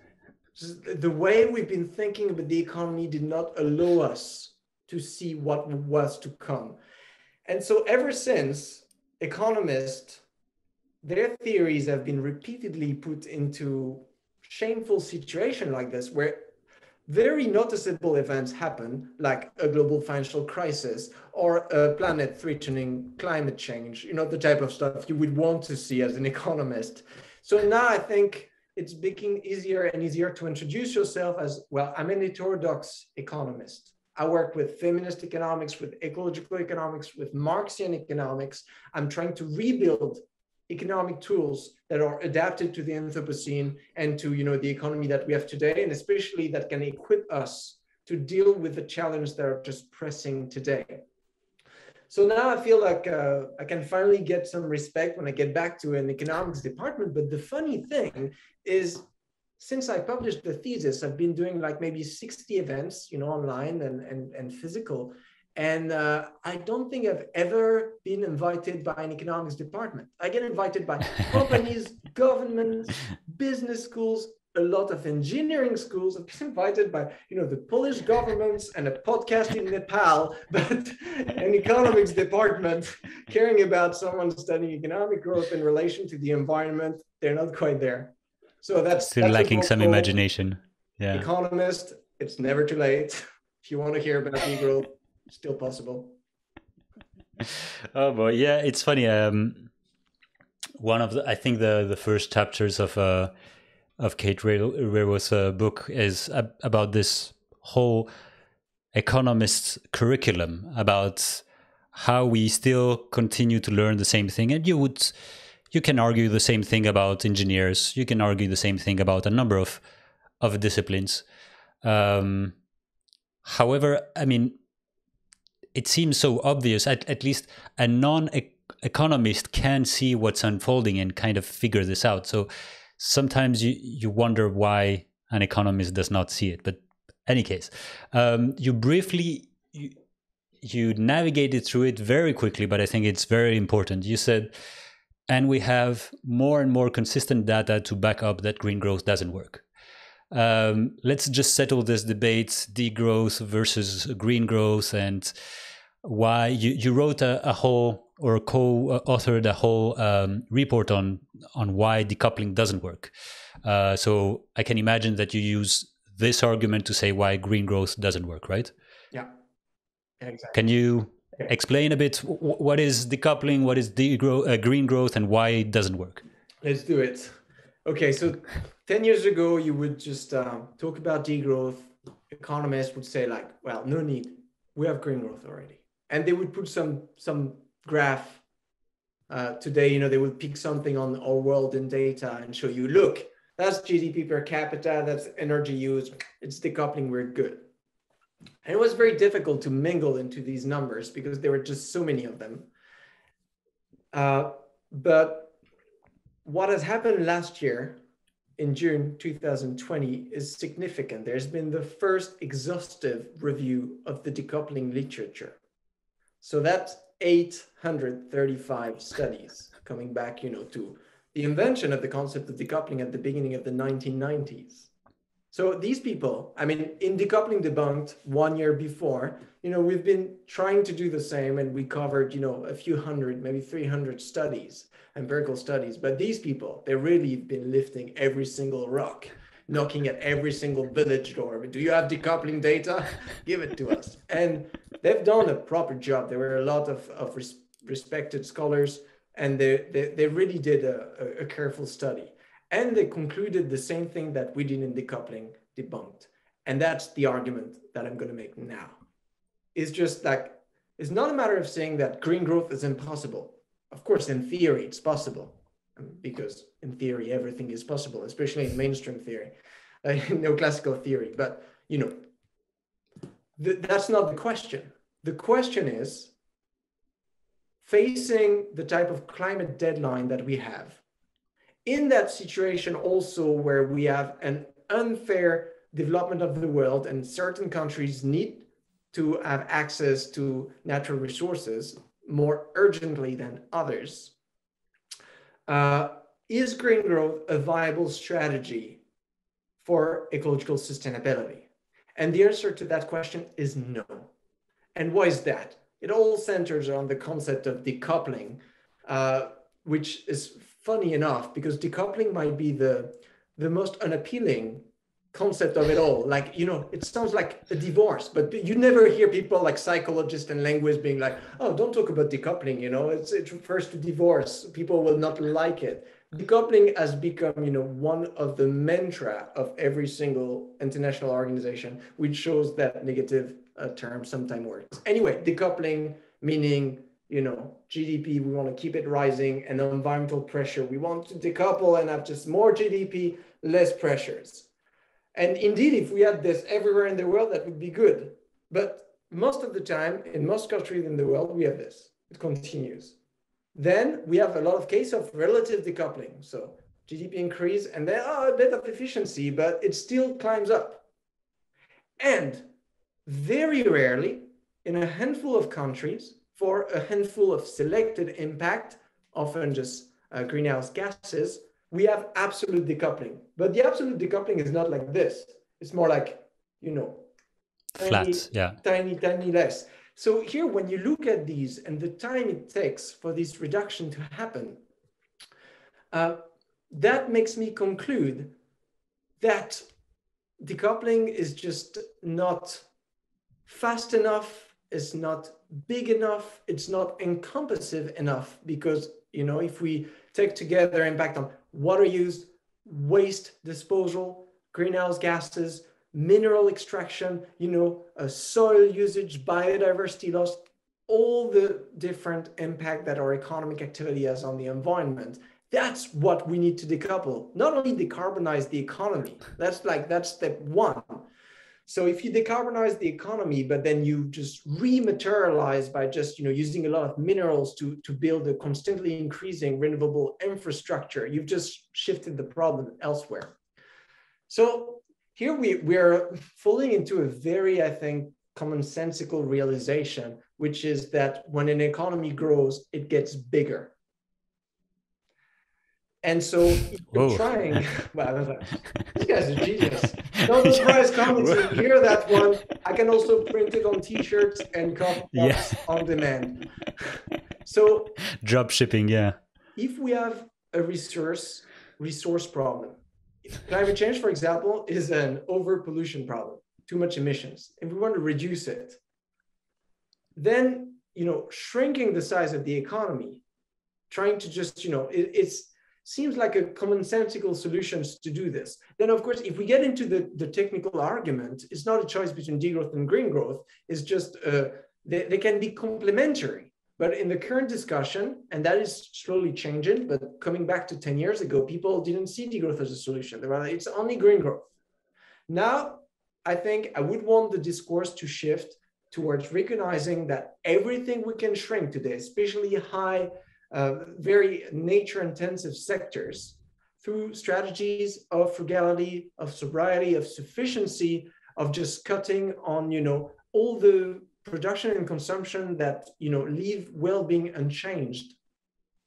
the way we've been thinking about the economy did not allow us to see what was to come and so ever since, economists, their theories have been repeatedly put into shameful situation like this, where very noticeable events happen, like a global financial crisis or a planet threatening climate change, you know, the type of stuff you would want to see as an economist. So now I think it's becoming easier and easier to introduce yourself as, well, I'm an heterodox economist. I work with feminist economics, with ecological economics, with Marxian economics. I'm trying to rebuild economic tools that are adapted to the Anthropocene and to you know the economy that we have today, and especially that can equip us to deal with the challenges that are just pressing today. So now I feel like uh, I can finally get some respect when I get back to an economics department. But the funny thing is, since I published the thesis, I've been doing like maybe 60 events, you know, online and, and, and physical. And uh, I don't think I've ever been invited by an economics department. I get invited by companies, governments, business schools, a lot of engineering schools. I've been invited by, you know, the Polish governments and a podcast in Nepal, but an economics department caring about someone studying economic growth in relation to the environment, they're not quite there. So that's still that's lacking some imagination. Yeah. Economist, it's never too late. If you want to hear about growth still possible. oh boy, yeah, it's funny. Um, one of the, I think the the first chapters of uh of Kate Raworth's uh, book is ab- about this whole economist curriculum about how we still continue to learn the same thing, and you would you can argue the same thing about engineers. You can argue the same thing about a number of of disciplines. Um, however, I mean, it seems so obvious. At, at least a non economist can see what's unfolding and kind of figure this out. So sometimes you, you wonder why an economist does not see it. But any case, um, you briefly you, you navigated through it very quickly, but I think it's very important. You said, and we have more and more consistent data to back up that green growth doesn't work. Um, let's just settle this debate: degrowth versus green growth, and why you, you wrote a, a whole or co-authored a whole um, report on on why decoupling doesn't work. Uh, so I can imagine that you use this argument to say why green growth doesn't work, right? Yeah, exactly. Can you explain a bit what is decoupling, what is degrow, uh, green growth, and why it doesn't work? Let's do it. Okay, so ten years ago, you would just uh, talk about degrowth. Economists would say like, "Well, no need. We have green growth already." and they would put some some graph uh, today you know they would pick something on our world in data and show you look that's gdp per capita that's energy use it's decoupling we're good and it was very difficult to mingle into these numbers because there were just so many of them uh, but what has happened last year in June 2020 is significant. There's been the first exhaustive review of the decoupling literature. So that's 835 studies coming back, you know, to the invention of the concept of decoupling at the beginning of the 1990s. So these people, I mean, in decoupling debunked one year before, you know, we've been trying to do the same and we covered, you know, a few hundred, maybe 300 studies, empirical studies. But these people, they really have been lifting every single rock knocking at every single village door. Do you have decoupling data? Give it to us. And they've done a proper job. There were a lot of, of res- respected scholars, and they, they, they really did a, a, careful study. And they concluded the same thing that we did in decoupling debunked. And that's the argument that I'm going to make now. It's just like, it's not a matter of saying that green growth is impossible. Of course, in theory, it's possible because in theory everything is possible, especially in mainstream theory, uh, neoclassical theory. But you know, th- that's not the question. The question is facing the type of climate deadline that we have. In that situation, also where we have an unfair development of the world, and certain countries need to have access to natural resources more urgently than others uh, is green growth a viable strategy for ecological sustainability? And the answer to that question is no. And why is that? It all centers on the concept of decoupling, uh, which is funny enough because decoupling might be the, the most unappealing concept of it all. Like, you know, it sounds like a divorce, but you never hear people like psychologists and linguists being like, oh, don't talk about decoupling, you know, it's, it refers to divorce. People will not like it. Decoupling has become, you know, one of the mantra of every single international organization, which shows that negative uh, term sometimes works. Anyway, decoupling meaning you know gdp we want to keep it rising and environmental pressure we want to decouple and have just more gdp less pressures and indeed, if we had this everywhere in the world, that would be good. But most of the time in most countries in the world, we have this. It continues. Then we have a lot of cases of relative decoupling. So GDP increase and then oh, a bit of efficiency, but it still climbs up. And very rarely, in a handful of countries, for a handful of selected impact, often just uh, greenhouse gases, we have absolute decoupling. But the absolute decoupling is not like this. It's more like, you know, tiny, flat, yeah, tiny, tiny less. So here, when you look at these and the time it takes for this reduction to happen, uh, that makes me conclude that decoupling is just not fast enough, it's not big enough, it's not encompassive enough because, you know, if we take together impact on water use, waste disposal, greenhouse gases, mineral extraction, you know, uh, soil usage, biodiversity loss, all the different impact that our economic activity has on the environment. That's what we need to decouple. Not only decarbonize the economy. That's like that's step one. So if you decarbonize the economy, but then you just rematerialize by just you know using a lot of minerals to, to build a constantly increasing renewable infrastructure, you've just shifted the problem elsewhere. So here we, we're falling into a very, I think, commonsensical realization, which is that when an economy grows, it gets bigger. And so you're trying, well, this guy's a genius. No surprise yeah. comments, you hear that one. I can also print it on t-shirts and cups yeah. on demand. So drop shipping, yeah. If we have a resource resource problem, climate change, for example, is an over pollution problem, too much emissions. If we want to reduce it, then you know, shrinking the size of the economy, trying to just, you know, it it's, seems like a commonsensical solutions to do this. Then, of course, if we get into the, the technical argument, it's not a choice between degrowth and green growth. It's just uh, they, they can be complementary. But in the current discussion, and that is slowly changing, but coming back to 10 years ago, people didn't see degrowth as a solution. They were like, it's only green growth. Now, I think I would want the discourse to shift towards recognizing that everything we can shrink today, especially high, uh, very nature intensive sectors, through strategies of frugality, of sobriety, of sufficiency, of just cutting on, you know, all the production and consumption that you know leave well-being unchanged.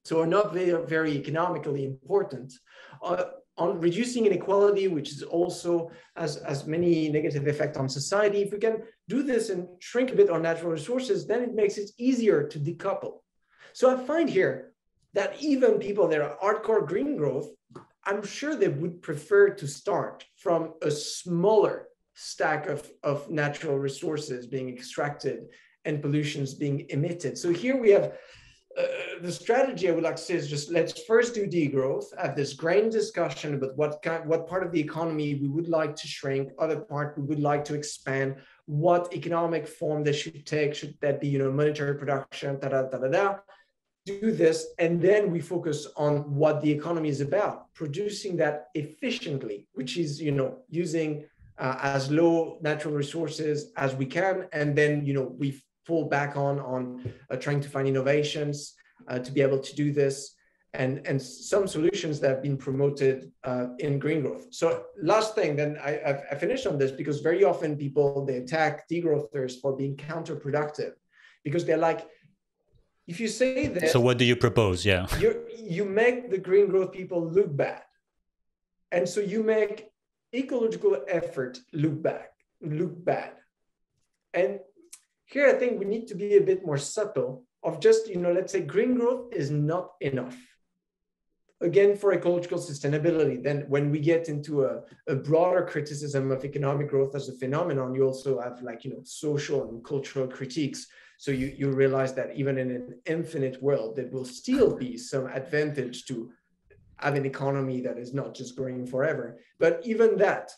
So are not very, very economically important. Uh, on reducing inequality which is also has, has many negative effect on society if we can do this and shrink a bit on natural resources then it makes it easier to decouple so i find here that even people that are hardcore green growth i'm sure they would prefer to start from a smaller stack of, of natural resources being extracted and pollutions being emitted. So here we have uh, the strategy I would like to say is just let's first do degrowth, have this grand discussion about what kind, what part of the economy we would like to shrink, other part we would like to expand, what economic form they should take, should that be you know monetary production, da da da da da. Do this, and then we focus on what the economy is about, producing that efficiently, which is you know using uh, as low natural resources as we can, and then you know we fall back on on uh, trying to find innovations uh, to be able to do this, and and some solutions that have been promoted uh, in green growth. So last thing, then I, I finished on this because very often people they attack degrowthers for being counterproductive because they're like if you say that so what do you propose yeah you you make the green growth people look bad and so you make ecological effort look back, look bad. And here I think we need to be a bit more subtle of just, you know, let's say green growth is not enough. Again, for ecological sustainability, then when we get into a, a broader criticism of economic growth as a phenomenon, you also have like, you know, social and cultural critiques. So you, you realize that even in an infinite world, there will still be some advantage to have an economy that is not just growing forever. But even that,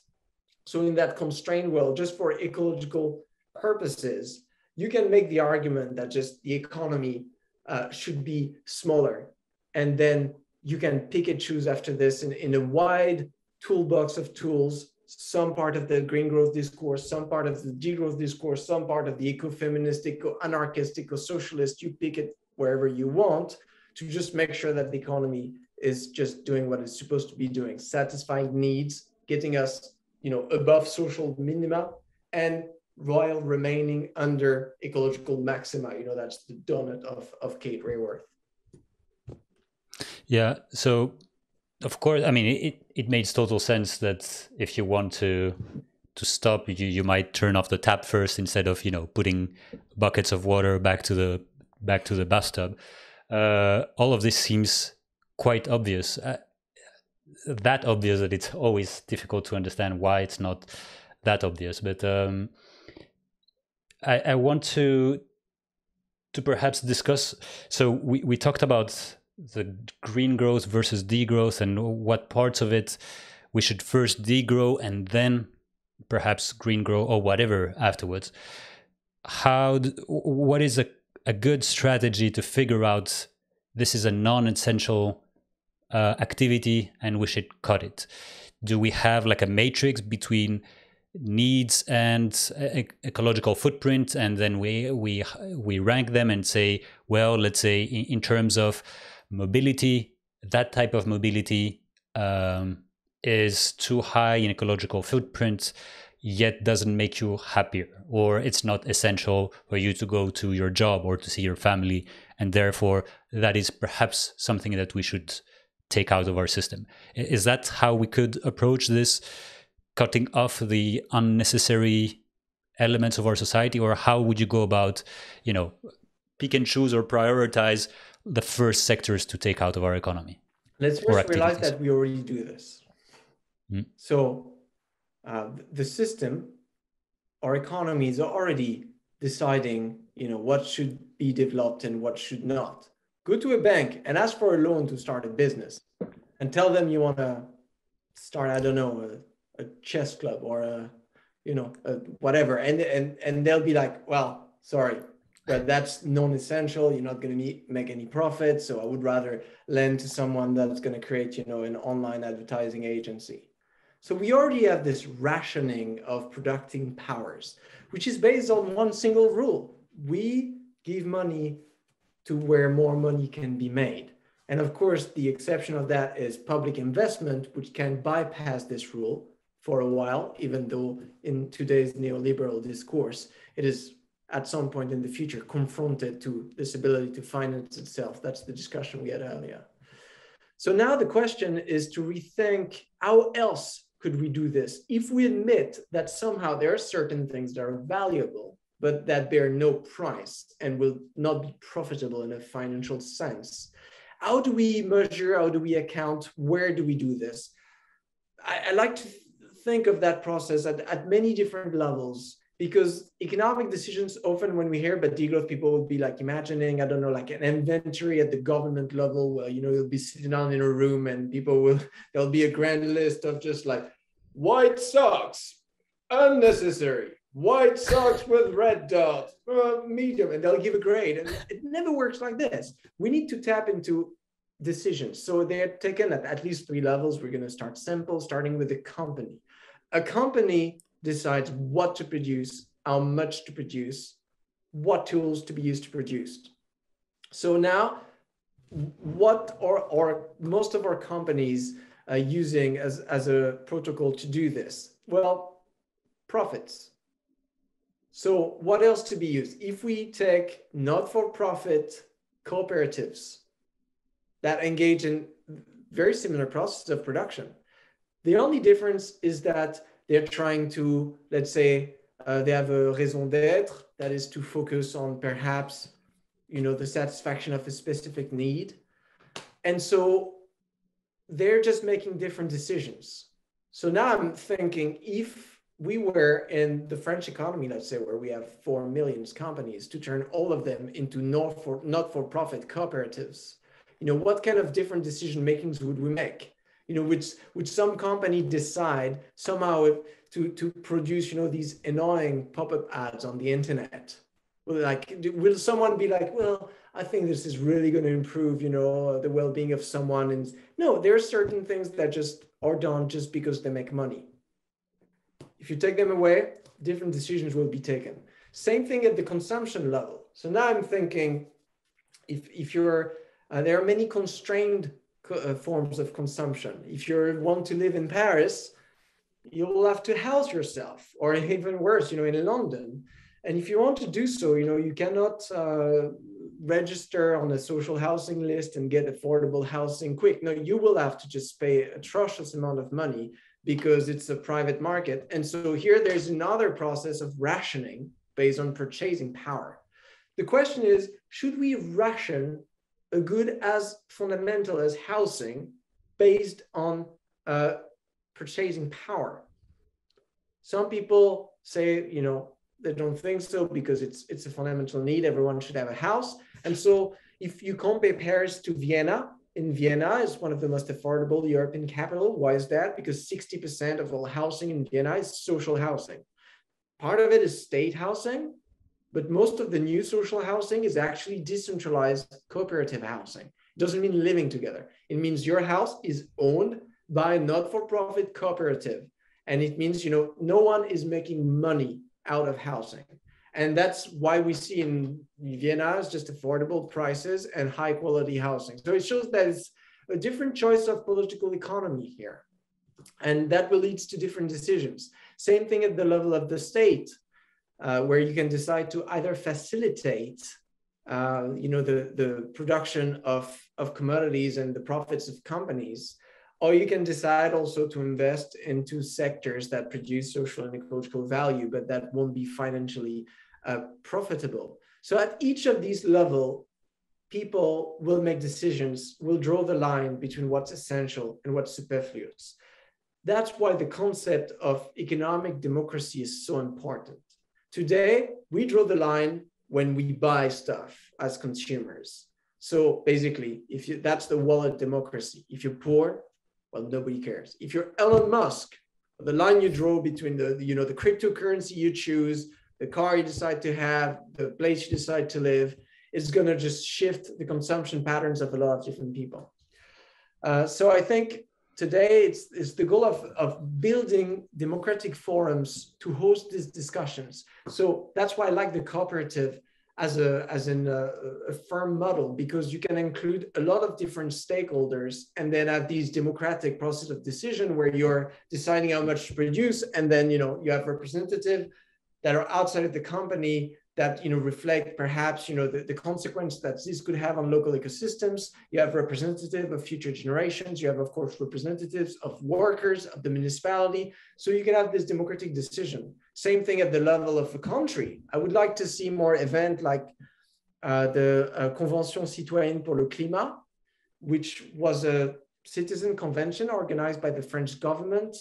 so in that constrained world, just for ecological purposes, you can make the argument that just the economy uh, should be smaller. And then you can pick and choose after this in, in a wide toolbox of tools, some part of the green growth discourse, some part of the degrowth discourse, some part of the eco-feminist, eco-anarchist, eco-socialist, you pick it wherever you want to just make sure that the economy is just doing what it's supposed to be doing, satisfying needs, getting us, you know, above social minima and while remaining under ecological maxima. You know, that's the donut of, of Kate Raworth. Yeah. So of course, I mean, it, it makes total sense that if you want to to stop, you, you might turn off the tap first instead of you know putting buckets of water back to the back to the bathtub. Uh, all of this seems quite obvious. Uh, that obvious that it's always difficult to understand why it's not that obvious. But um, I, I want to to perhaps discuss. So we, we talked about the green growth versus degrowth and what parts of it we should first degrow and then perhaps green grow or whatever afterwards. How what is a, a good strategy to figure out this is a non-essential uh, activity and we should cut it? Do we have like a matrix between needs and ecological footprint and then we we we rank them and say well let's say in terms of mobility, that type of mobility um, is too high in ecological footprint, yet doesn't make you happier, or it's not essential for you to go to your job or to see your family. And therefore, that is perhaps something that we should take out of our system. Is that how we could approach this? Cutting off the unnecessary elements of our society, or how would you go about, you know, pick and choose or prioritize the first sectors to take out of our economy. Let's first realize that we already do this. Mm. So uh, the system, our economy is already deciding, you know, what should be developed and what should not. Go to a bank and ask for a loan to start a business, and tell them you want to start, I don't know, a, a chess club or a, you know, a whatever, and and and they'll be like, well, sorry, but that's non-essential. You're not going to make any profit. So I would rather lend to someone that's going to create, you know, an online advertising agency. So we already have this rationing of producing powers, which is based on one single rule. We give money to where more money can be made. And of course, the exception of that is public investment, which can bypass this rule for a while, even though in today's neoliberal discourse, it is at some point in the future confronted to this ability to finance itself. That's the discussion we had earlier. So now the question is to rethink how else could we do this? If we admit that somehow there are certain things that are valuable, but that bear no price and will not be profitable in a financial sense, how do we measure? How do we account? Where do we do this? I, I like to think of that process at, at many different levels because economic decisions often when we hear about degrowth people would be like imagining i don't know like an inventory at the government level where you know you'll be sitting down in a room and people will there'll be a grand list of just like white socks unnecessary white socks with red dots uh, medium and they'll give a grade. And it never works like this. We need to tap into decisions. So they're taken at at least three levels. We're going to start simple starting with a company. A company decides what to produce, how much to produce, what tools to be used to produce. So now, what are, are most of our companies uh, using as, as a protocol to do this? Well, profits. So what else to be used? If we take not-for-profit cooperatives that engage in very similar processes of production, the only difference is that they're trying to, let's say, uh, they have a raison d'être that is to focus on perhaps, you know, the satisfaction of a specific need. And so they're just making different decisions. So now I'm thinking if we were in the French economy, let's say, where we have 4 million companies, to turn all of them into not for, not for profit cooperatives, you know, what kind of different decision makings would we make? You know, which which some company decide somehow to to produce, you know, these annoying pop-up ads on the internet. Like, will someone be like, well, I think this is really going to improve, you know, the well-being of someone? And no, there are certain things that just are done just because they make money. If you take them away, different decisions will be taken. Same thing at the consumption level. So now I'm thinking, if if you're uh, there are many constrained co- uh, forms of consumption. If you want to live in Paris, you will have to house yourself, or even worse, you know, in London. And if you want to do so, you know, you cannot uh, register on a social housing list and get affordable housing quick. No, you will have to just pay atrocious amount of money because it's a private market. And so here there's another process of rationing based on purchasing power. The question is, should we ration a good as fundamental as housing based on uh, purchasing power? Some people say, you know, they don't think so because it's it's a fundamental need. Everyone should have a house. And so if you compare Paris to Vienna, in Vienna is one of the most affordable European capital. Why is that? Because 60% of all housing in Vienna is social housing. Part of it is state housing, but most of the new social housing is actually decentralized cooperative housing. It doesn't mean living together. It means your house is owned by a not-for-profit cooperative. And it means, you know, no one is making money out of housing. And that's why we see in Vienna is just affordable prices and high quality housing. So it shows that it's a different choice of political economy here. And that will lead to different decisions. Same thing at the level of the state, uh, where you can decide to either facilitate uh, you know, the, the production of, of commodities and the profits of companies, or you can decide also to invest into sectors that produce social and ecological value, but that won't be financially uh, profitable. So at each of these level, people will make decisions, will draw the line between what's essential and what's superfluous. That's why the concept of economic democracy is so important. Today, we draw the line when we buy stuff as consumers. So basically, if you that's the wallet democracy. If you're poor, well, nobody cares. If you're Elon Musk, the line you draw between the you know the cryptocurrency you choose, the car you decide to have, the place you decide to live, is going to just shift the consumption patterns of a lot of different people. Uh, so I think today it's, it's the goal of, of building democratic forums to host these discussions. So that's why I like the cooperative as a as in a, uh, a, firm model because you can include a lot of different stakeholders and then have these democratic process of decision where you're deciding how much to produce and then you know you have representative that are outside of the company that you know reflect perhaps you know the, the consequence that this could have on local ecosystems. You have representative of future generations. You have of course representatives of workers of the municipality. So you can have this democratic decision. Same thing at the level of a country. I would like to see more event like uh, the uh, convention citoyenne pour le climat which was a citizen convention organized by the french government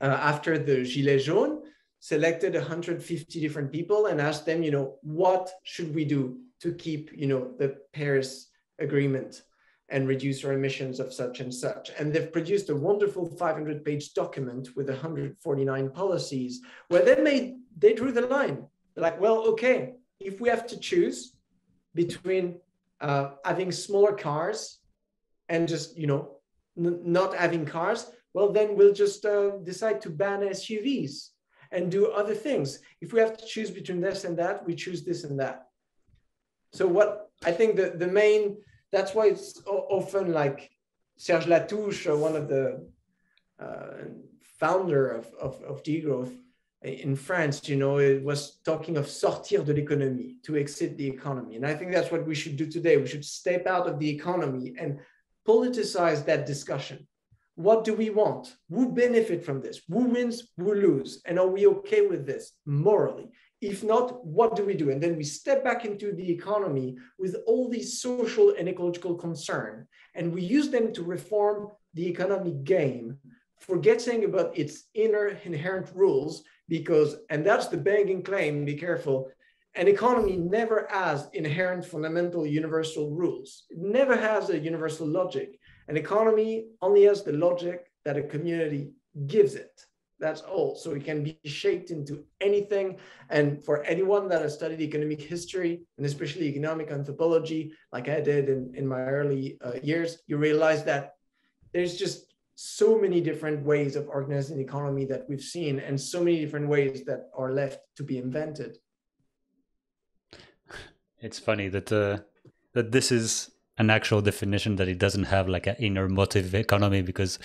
uh, after the gilets jaunes selected 150 different people and asked them, you know, what should we do to keep, you know, the Paris Agreement and reduce our emissions of such and such. And they've produced a wonderful 500 page document with 149 policies where they made, they drew the line. They're like, well, okay, if we have to choose between uh, having smaller cars and just, you know, not having cars, well, then we'll just uh, decide to ban SUVs and do other things. If we have to choose between this and that, we choose this and that. So what I think the, the main, that's why it's often like Serge Latouche, uh, one of the uh, founder of, of, of degrowth in France, you know, it was talking of sortir de l'économie, to exit the economy. And I think that's what we should do today. We should step out of the economy and politicize that discussion what do we want? Who benefit from this? Who wins? Who lose? And are we okay with this morally? If not, what do we do? And then we step back into the economy with all these social and ecological concern, and we use them to reform the economic game, forgetting about its inner inherent rules. Because, and that's the begging claim, be careful, an economy never has inherent fundamental universal rules. It never has a universal logic. An economy only has the logic that a community gives it. That's all. So it can be shaped into anything. And for anyone that has studied economic history, and especially economic anthropology, like I did in, in my early uh, years, you realize that there's just so many different ways of organizing the economy that we've seen and so many different ways that are left to be invented it's funny that uh, that this is an actual definition that it doesn't have like an inner motive economy because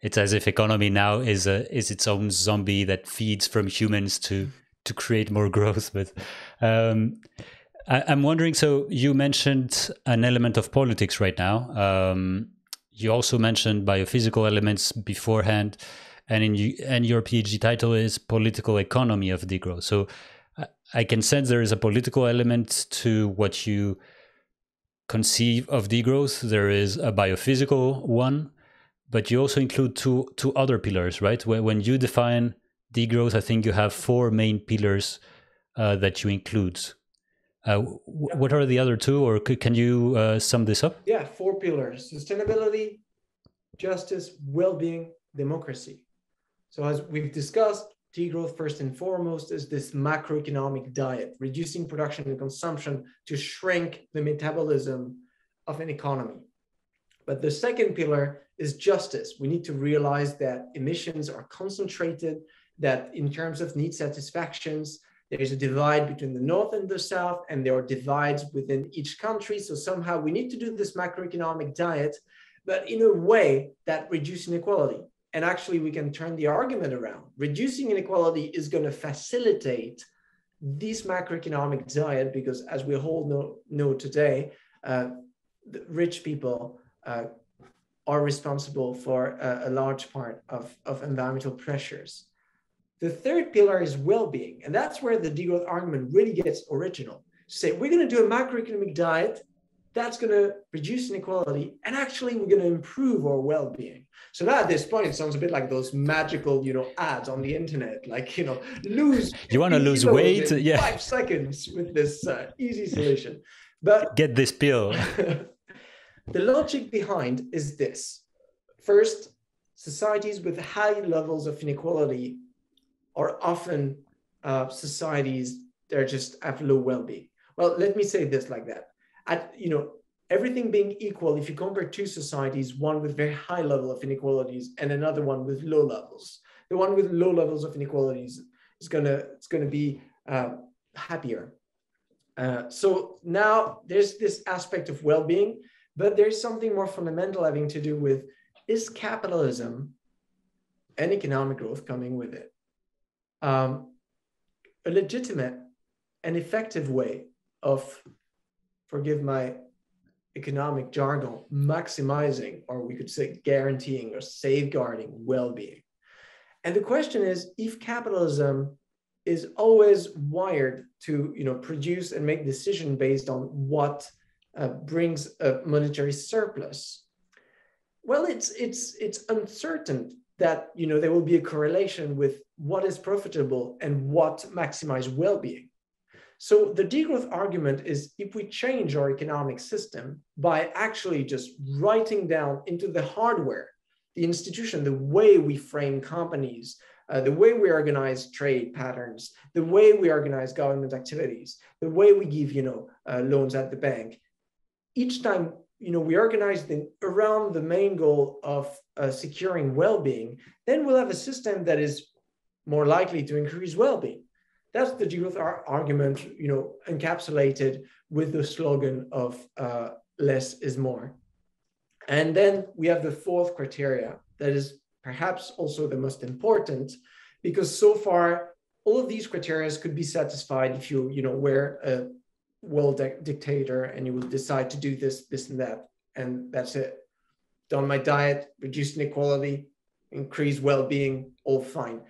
it's as if economy now is a is its own zombie that feeds from humans to to create more growth but um, I, am wondering so you mentioned an element of politics right now um, you also mentioned biophysical elements beforehand, and in and your PhD title is political economy of degrowth. So I can sense there is a political element to what you conceive of degrowth. There is a biophysical one, but you also include two two other pillars, right? When you define degrowth, I think you have four main pillars uh, that you include. Uh, what are the other two, or can you uh, sum this up? Yeah, four pillars sustainability, justice, well being, democracy. So, as we've discussed, degrowth first and foremost is this macroeconomic diet, reducing production and consumption to shrink the metabolism of an economy. But the second pillar is justice. We need to realize that emissions are concentrated, that in terms of need satisfactions, there's a divide between the North and the South, and there are divides within each country. So somehow we need to do this macroeconomic diet, but in a way that reduces inequality. And actually, we can turn the argument around. Reducing inequality is going to facilitate this macroeconomic diet because, as we all know, know today, uh, rich people uh, are responsible for a, a large part of, of environmental pressures. The third pillar is well-being, and that's where the degrowth argument really gets original. Say we're going to do a macroeconomic diet that's going to reduce inequality, and actually we're going to improve our well-being. So now at this point, it sounds a bit like those magical, you know, ads on the internet, like you know, lose. You want to lose weight? Yeah. Five seconds with this uh, easy solution, but get this pill. the logic behind is this: first, societies with high levels of inequality are often uh, societies that are just have low well-being. Well, let me say this like that. At you know, everything being equal, if you compare two societies, one with very high level of inequalities and another one with low levels, the one with low levels of inequalities is gonna it's gonna be uh, happier. Uh, so now there's this aspect of well-being, but there's something more fundamental having to do with is capitalism and economic growth coming with it? um, a legitimate and effective way of, forgive my economic jargon, maximizing, or we could say guaranteeing or safeguarding well-being. And the question is, if capitalism is always wired to you know, produce and make decision based on what uh, brings a monetary surplus, well, it's, it's, it's uncertain that you know there will be a correlation with what is profitable and what maximize well-being. So the degrowth argument is if we change our economic system by actually just writing down into the hardware, the institution, the way we frame companies, uh, the way we organize trade patterns, the way we organize government activities, the way we give you know uh, loans at the bank, each time you know, we organize them around the main goal of uh, securing well-being, then we'll have a system that is more likely to increase well-being. That's the degrowth argument, you know, encapsulated with the slogan of uh, less is more. And then we have the fourth criteria that is perhaps also the most important, because so far all of these criteria could be satisfied if you, you know, wear a world dictator and you will decide to do this, this, and that. And that's it. Done my diet, reduce inequality, increase well being, all fine.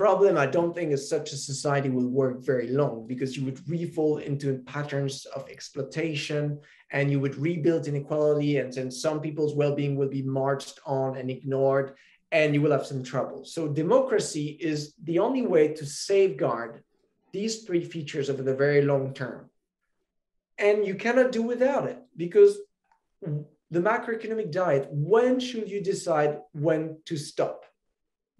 Problem I don't think is such a society will work very long because you would refall into patterns of exploitation and you would rebuild inequality, and then some people's well being will be marched on and ignored, and you will have some trouble. So, democracy is the only way to safeguard these three features over the very long term and you cannot do without it because the macroeconomic diet when should you decide when to stop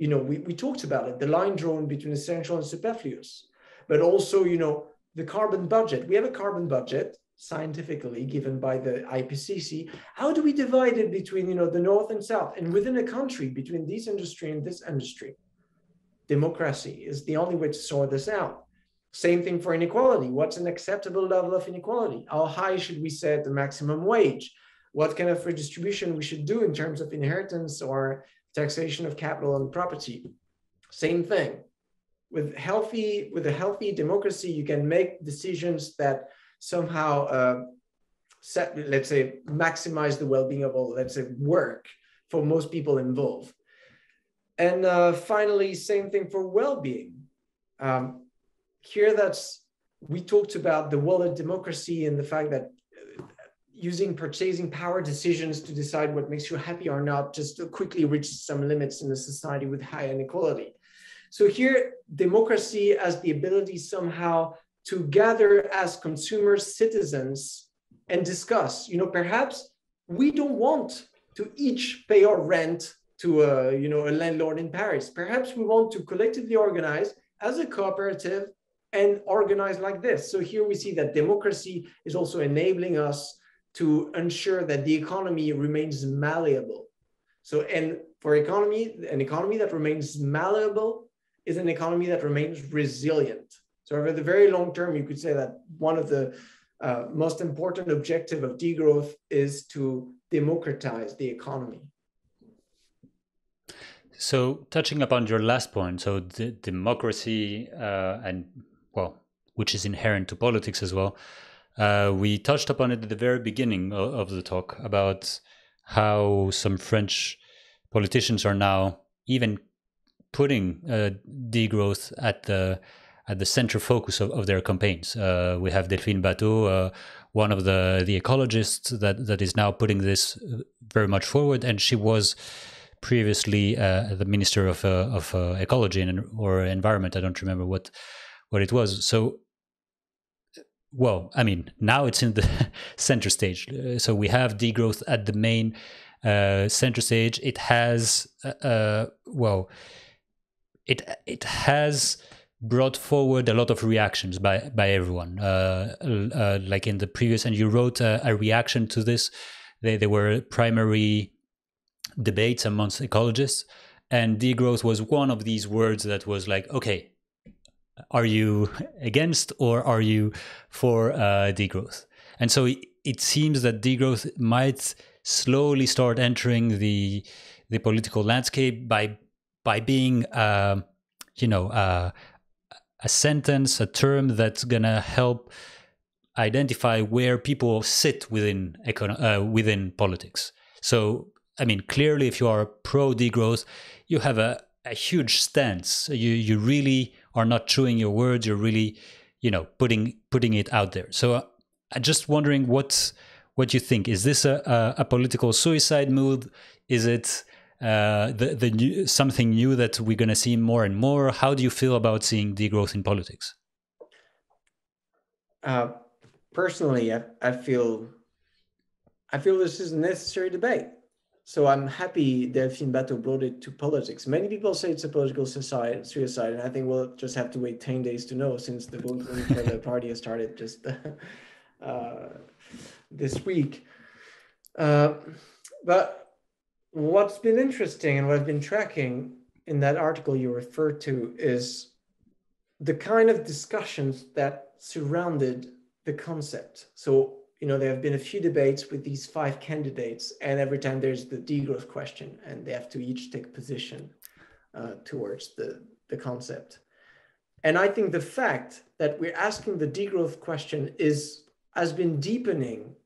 you know we, we talked about it the line drawn between essential and superfluous but also you know the carbon budget we have a carbon budget scientifically given by the IPCC, how do we divide it between you know the north and south and within a country between this industry and this industry? Democracy is the only way to sort this out. Same thing for inequality. What's an acceptable level of inequality? How high should we set the maximum wage? What kind of redistribution we should do in terms of inheritance or taxation of capital and property? Same thing. With healthy, with a healthy democracy, you can make decisions that somehow uh, set, let's say, maximize the well-being of all, let's say, work for most people involved. And uh, finally, same thing for well-being. Um, here, that's we talked about the wallet democracy and the fact that using purchasing power decisions to decide what makes you happy or not just quickly reach some limits in a society with high inequality. So here, democracy as the ability somehow to gather as consumers, citizens, and discuss. You know, perhaps we don't want to each pay our rent to a, you know, a landlord in Paris. Perhaps we want to collectively organize as a cooperative and organize like this. So here we see that democracy is also enabling us to ensure that the economy remains malleable. So, and for economy, an economy that remains malleable is an economy that remains resilient. So over the very long term, you could say that one of the uh, most important objective of degrowth is to democratize the economy. So touching upon your last point, so the democracy uh, and well, which is inherent to politics as well. Uh, we touched upon it at the very beginning of, of the talk about how some French politicians are now even putting uh, degrowth at the at the central focus of, of their campaigns. Uh, we have Delphine Batho, uh, one of the the ecologists that that is now putting this uh, very much forward, and she was previously uh, the minister of uh, of ecology and or environment. I don't remember what what it was. So, well, I mean, now it's in the center stage. So we have degrowth at the main uh, center stage. It has uh, well, it it has brought forward a lot of reactions by by everyone. Uh, uh, like in the previous, and you wrote a, a reaction to this. They, there were primary debates amongst ecologists, and degrowth was one of these words that was like, okay, are you against or are you for uh, degrowth? And so it, seems that degrowth might slowly start entering the the political landscape by by being, uh, you know, uh, a sentence, a term that's gonna help identify where people sit within uh, within politics. So, I mean, clearly, if you are pro degrowth, you have a, a huge stance. You you really are not chewing your words. You're really, you know, putting putting it out there. So, uh, I'm just wondering what what you think. Is this a, a, a political suicide move? Is it uh, the the new, something new that we're going to see more and more. How do you feel about seeing degrowth in politics? Uh, personally, I, I feel I feel this is a necessary debate. So I'm happy Delphine Batho brought it to politics. Many people say it's a political suicide, suicide, and I think we'll just have to wait 10 days to know since the voting for the party has started just uh, this week. Uh, but what's been interesting and what I've been tracking in that article you referred to is the kind of discussions that surrounded the concept. So, you know, there have been a few debates with these five candidates, and every time there's the degrowth question, and they have to each take position uh, towards the, the concept. And I think the fact that we're asking the degrowth question is has been deepening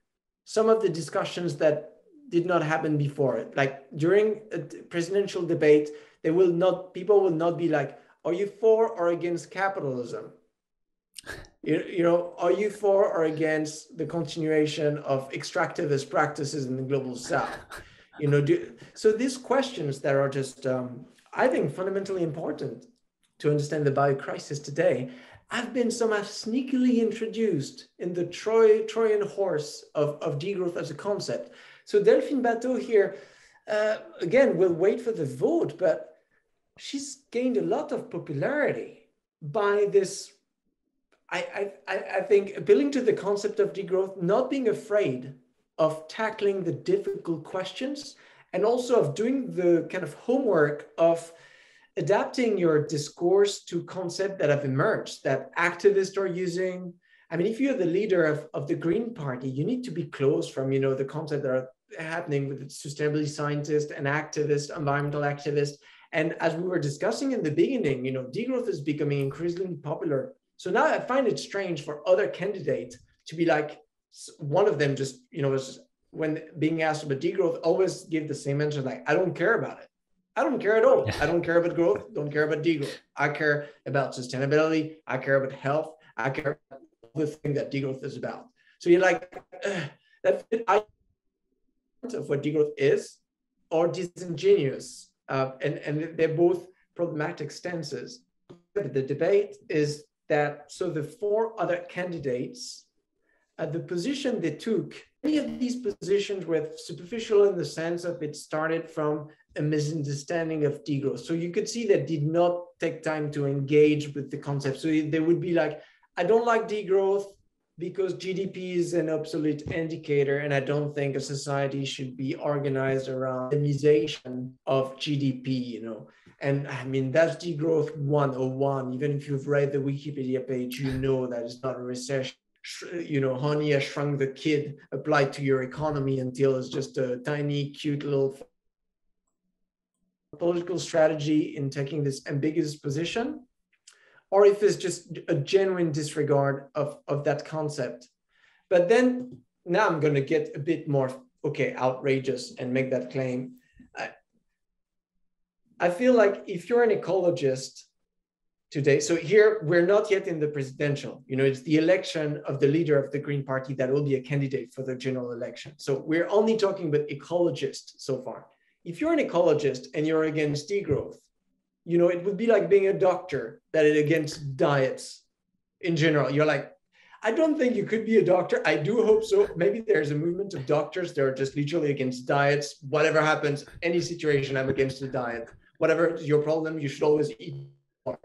some of the discussions that did not happen before. Like during a presidential debate, they will not people will not be like, "Are you for or against capitalism?" You, you know, are you for or against the continuation of extractivist practices in the global south? You know, do, so these questions that are just, um, I think, fundamentally important to understand the bio crisis today have been somehow sneakily introduced in the Troy, Trojan horse of, of degrowth as a concept. So Delphine Batho here, uh, again, we'll wait for the vote, but she's gained a lot of popularity by this I, I, I think appealing to the concept of degrowth, not being afraid of tackling the difficult questions and also of doing the kind of homework of adapting your discourse to concepts that have emerged that activists are using. I mean, if you're the leader of, of the Green Party, you need to be close from, you know, the concepts that are happening with sustainability scientists and activists, environmental activists. And as we were discussing in the beginning, you know, degrowth is becoming increasingly popular. So now I find it strange for other candidates to be like, one of them just, you know, when being asked about degrowth, always give the same answer, like, I don't care about it. I don't care at all. I don't care about growth, don't care about degrowth. I care about sustainability. I care about health. I care about the thing that degrowth is about. So you're like, that I of what degrowth is or disingenuous. Uh, and, and they're both problematic stances. The debate is that so the four other candidates, uh, the position they took, many of these positions were superficial in the sense of it started from a misunderstanding of degrowth. So you could see that did not take time to engage with the concept. So they would be like, I don't like degrowth because GDP is an obsolete indicator, and I don't think a society should be organized around the minimization of GDP, you know. And I mean, that's degrowth 101. Even if you've read the Wikipedia page, you know that it's not a recession. You know, honey, I shrunk the kid applied to your economy until it's just a tiny, cute little political strategy in taking this ambiguous position or if it's just a genuine disregard of, of that concept. But then now I'm going to get a bit more, okay, outrageous and make that claim. I, feel like if you're an ecologist today, so here we're not yet in the presidential, you know, it's the election of the leader of the Green Party that will be a candidate for the general election. So we're only talking about ecologists so far. If you're an ecologist and you're against degrowth, you know, it would be like being a doctor that is against diets in general. You're like, I don't think you could be a doctor. I do hope so. Maybe there's a movement of doctors that are just literally against diets. Whatever happens, any situation, I'm against the diet. Whatever your problem, you should always eat more.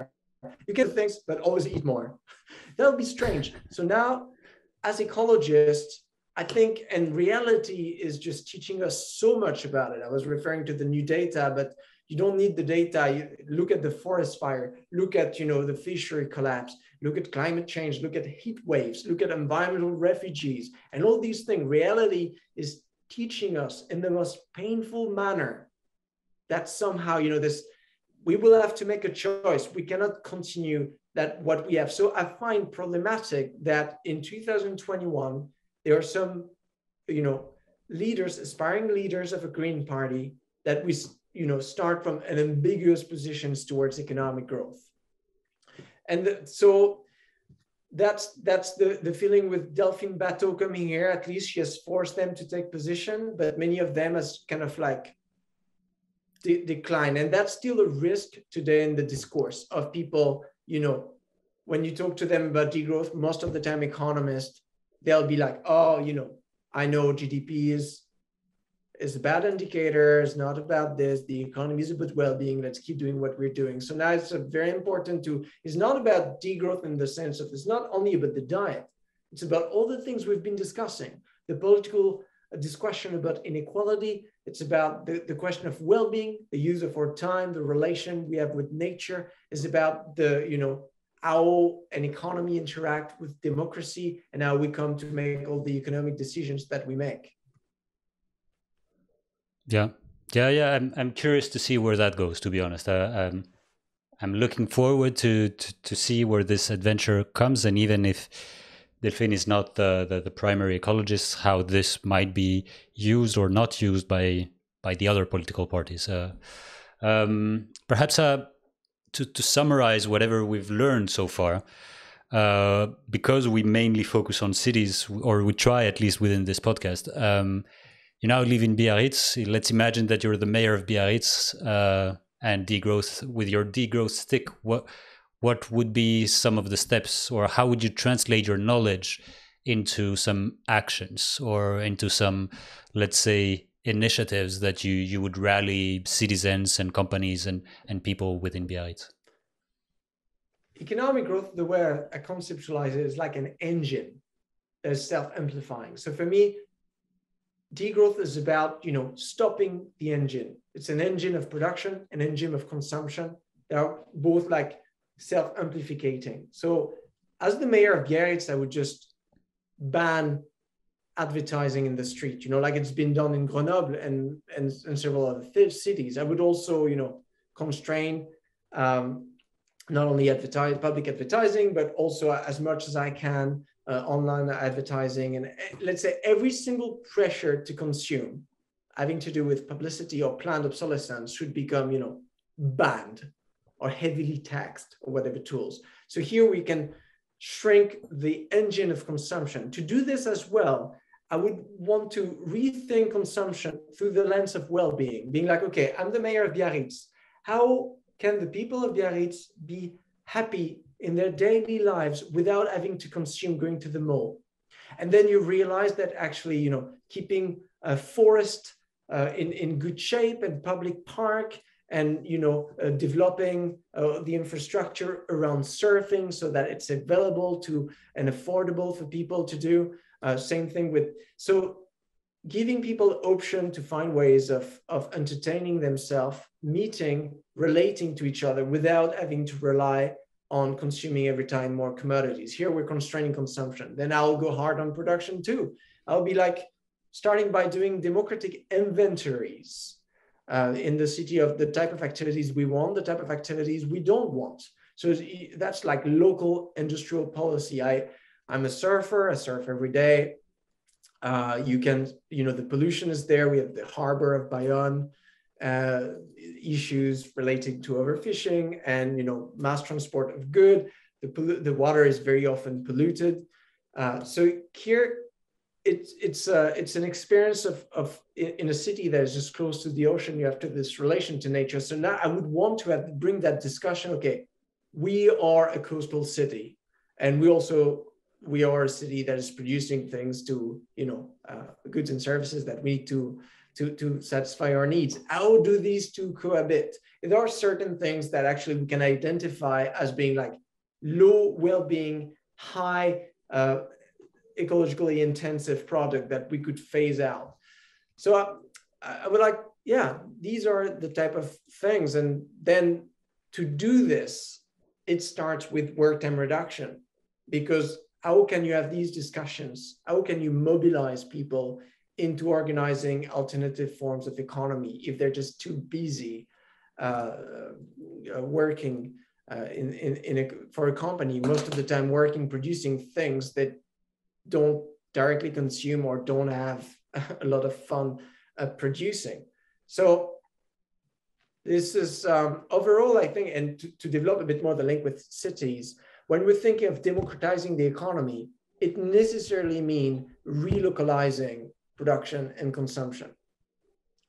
You get things, but always eat more. That would be strange. So now, as ecologists, I think, and reality is just teaching us so much about it. I was referring to the new data, but you don't need the data. You look at the forest fire, look at you know the fishery collapse, look at climate change, look at heat waves, look at environmental refugees, and all these things. Reality is teaching us in the most painful manner that somehow you know this we will have to make a choice. We cannot continue that what we have. So I find problematic that in 2021 there are some you know leaders, aspiring leaders of a Green Party that we you know, start from an ambiguous positions towards economic growth. And the, so that's that's the, the feeling with Delphine Batho coming here. At least she has forced them to take position, but many of them as kind of like de- decline. And that's still a risk today in the discourse of people, you know, when you talk to them about degrowth, most of the time economists, they'll be like, oh, you know, I know GDP is is a bad indicator. It's not about this. The economy is about well-being. Let's keep doing what we're doing. So now it's very important to. It's not about degrowth in the sense of it's not only about the diet. It's about all the things we've been discussing. The political uh, question about inequality. It's about the, the question of well-being, the use of our time, the relation we have with nature. Is about the you know how an economy interact with democracy and how we come to make all the economic decisions that we make. Yeah, yeah, yeah. I'm I'm curious to see where that goes. To be honest, uh, I'm I'm looking forward to, to to see where this adventure comes, and even if Delphine is not the, the, the primary ecologist, how this might be used or not used by by the other political parties. Uh, um, perhaps uh, to to summarize whatever we've learned so far. Uh, because we mainly focus on cities, or we try at least within this podcast, um, you now live in Biarritz. Let's imagine that you're the mayor of Biarritz uh, and degrowth with your degrowth stick. What what would be some of the steps, or how would you translate your knowledge into some actions or into some, let's say, initiatives that you you would rally citizens and companies and and people within Biarritz? economic growth, the way I conceptualize it is like an engine that is self-amplifying. So for me, degrowth is about you know stopping the engine. It's an engine of production, an engine of consumption. They are both like self-amplifying. So as the mayor of Biarritz, I would just ban advertising in the street, you know, like it's been done in Grenoble and, and, and several other cities. I would also, you know, constrain um, not only advertise public advertising, but also as much as I can uh, online advertising. And uh, let's say every single pressure to consume having to do with publicity or planned obsolescence should become, you know, banned or heavily taxed or whatever tools. So here we can shrink the engine of consumption. To do this as well, I would want to rethink consumption through the lens of well-being, being like, okay, I'm the mayor of Biarritz. How can the people of Biarritz be happy in their daily lives without having to consume going to the mall? And then you realize that actually, you know, keeping a forest uh, in, in good shape and public park and you know uh, developing uh, the infrastructure around surfing so that it's available to and affordable for people to do uh, same thing with so giving people option to find ways of of entertaining themselves meeting relating to each other without having to rely on consuming every time more commodities. Here we're constraining consumption. Then i'll go hard on production too. I'll be like starting by doing democratic inventories uh, in the city of the type of activities we want, the type of activities we don't want. So that's like local industrial policy. I, I'm a surfer, I surf every day. Uh, you can, you know, the pollution is there. We have the harbor of Bayonne, uh, issues relating to overfishing and, you know, mass transport of good. The, the water is very often polluted. Uh, so here, it's it's uh, it's an experience of of in a city that is just close to the ocean. You have to this relation to nature. So now I would want to have, bring that discussion. Okay, we are a coastal city, and we also we are a city that is producing things to you know uh, goods and services that we need to to to satisfy our needs. How do these two cohabit? There are certain things that actually we can identify as being like low well-being, high uh, ecologically intensive product that we could phase out. So I, I would like, yeah, these are the type of things. And then to do this, it starts with work time reduction because how can you have these discussions? How can you mobilize people into organizing alternative forms of economy if they're just too busy uh, uh, working uh, in, in, in a, for a company, most of the time working, producing things that don't directly consume or don't have a lot of fun uh, producing. So this is um, overall, I think, and to, to develop a bit more the link with cities, when we're thinking of democratizing the economy, it necessarily mean relocalizing production and consumption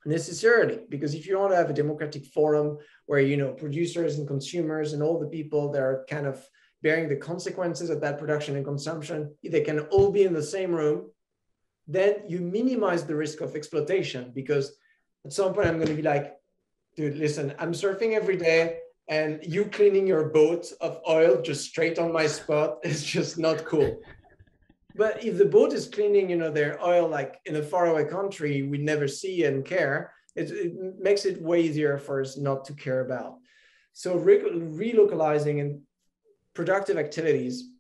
necessarily because if you want to have a democratic forum where you know producers and consumers and all the people that are kind of bearing the consequences of that production and consumption, they can all be in the same room, then you minimize the risk of exploitation because at some point I'm going to be like, dude, listen, I'm surfing every day and you cleaning your boat of oil just straight on my spot is just not cool. But if the boat is cleaning, you know, their oil like in a faraway country we never see and care, it, it makes it way easier for us not to care about. So re- relocalizing and productive activities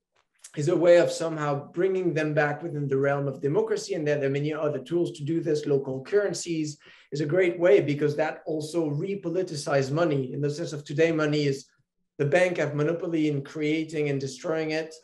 is a way of somehow bringing them back within the realm of democracy. And there are many other tools to do this. Local currencies is a great way because that also repoliticizes money in the sense of today, money is the bank have monopoly in creating and destroying it.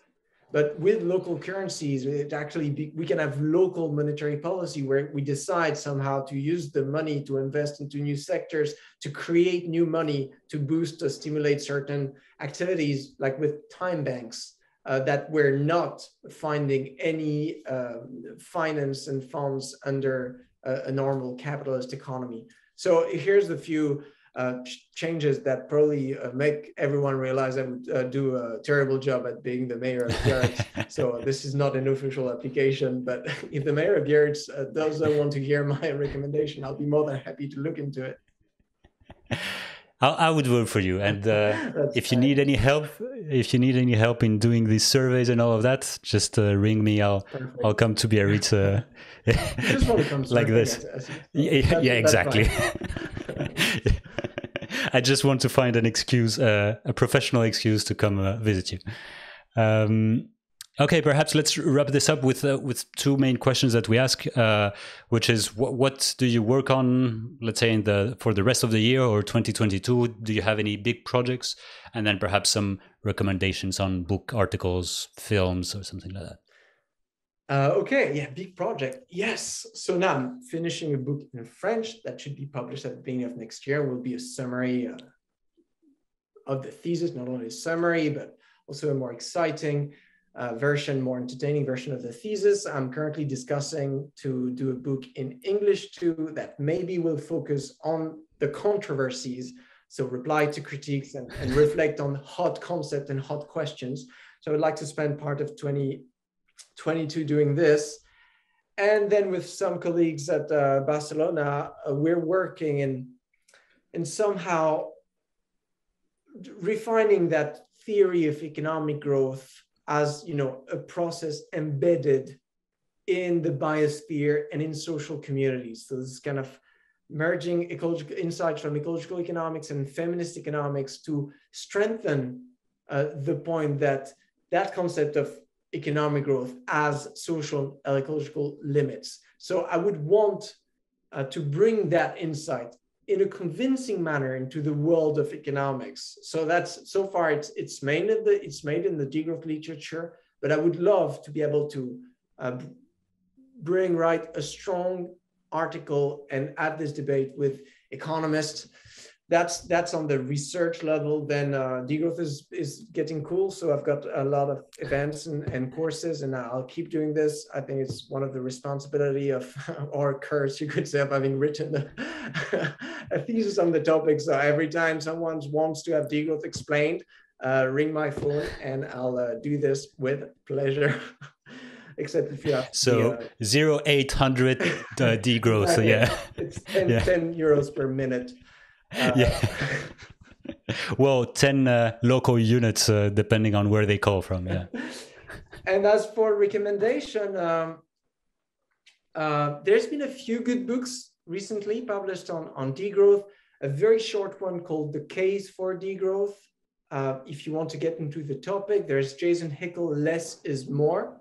But with local currencies, it actually be, we can have local monetary policy where we decide somehow to use the money to invest into new sectors, to create new money, to boost or stimulate certain activities, like with time banks. Uh, that we're not finding any um, finance and funds under a, a normal capitalist economy. So here's a few uh, changes that probably uh, make everyone realize I would uh, do a terrible job at being the mayor of Biarritz. so this is not an official application, but if the mayor of Biarritz uh, does want to hear my recommendation, I'll be more than happy to look into it. I, I would vote for you. And uh, if you need any help, if you need any help in doing these surveys and all of that, just uh, ring me. I'll Perfect. I'll come to Biarritz. Uh, just want to come like this. yeah, yeah, exactly. I just want to find an excuse, uh, a professional excuse to come uh, visit you. Um, Okay, perhaps let's wrap this up with uh, with two main questions that we ask, uh, which is what, what do you work on, let's say in the for the rest of the year or 2022? Do you have any big projects, and then perhaps some recommendations on book articles, films, or something like that. Uh, okay, yeah, big project. Yes. So now I'm finishing a book in French that should be published at the beginning of next year. Will be a summary uh, of the thesis, not only a summary but also a more exciting uh, version, more entertaining version of the thesis. I'm currently discussing to do a book in English too that maybe will focus on the controversies, so reply to critiques and, and reflect on hot concepts and hot questions. So I'd like to spend part of 2022 doing this. And then with some colleagues at uh, Barcelona, uh, we're working in, in somehow refining that theory of economic growth as you know a process embedded in the biosphere and in social communities. So this is kind of merging ecological insights from ecological economics and feminist economics to strengthen uh, the point that that concept of economic growth as social and ecological limits. So I would want uh, to bring that insight in a convincing manner into the world of economics. So that's so far it's it's made in the it's made in the degrowth literature, but I would love to be able to uh, bring right a strong article and add this debate with economists that's that's on the research level then uh, degrowth is is getting cool. So i've got a lot of events and, and courses and i'll keep doing this. I think it's one of the responsibility of or curse you could say of having written a, thesis on the topic. So every time someone wants to have degrowth explained uh, ring my phone and i'll uh, do this with pleasure. Except if you have so the, uh, 0800 degrowth so yeah. it's 10, yeah. 10 euros per minute uh, yeah. well, 10 uh, local units, uh, depending on where they call from. Yeah. and as for recommendation, um, uh, there's been a few good books recently published on, on degrowth. A very short one called The Case for Degrowth. Uh, if you want to get into the topic, there's Jason Hickel, Less is More.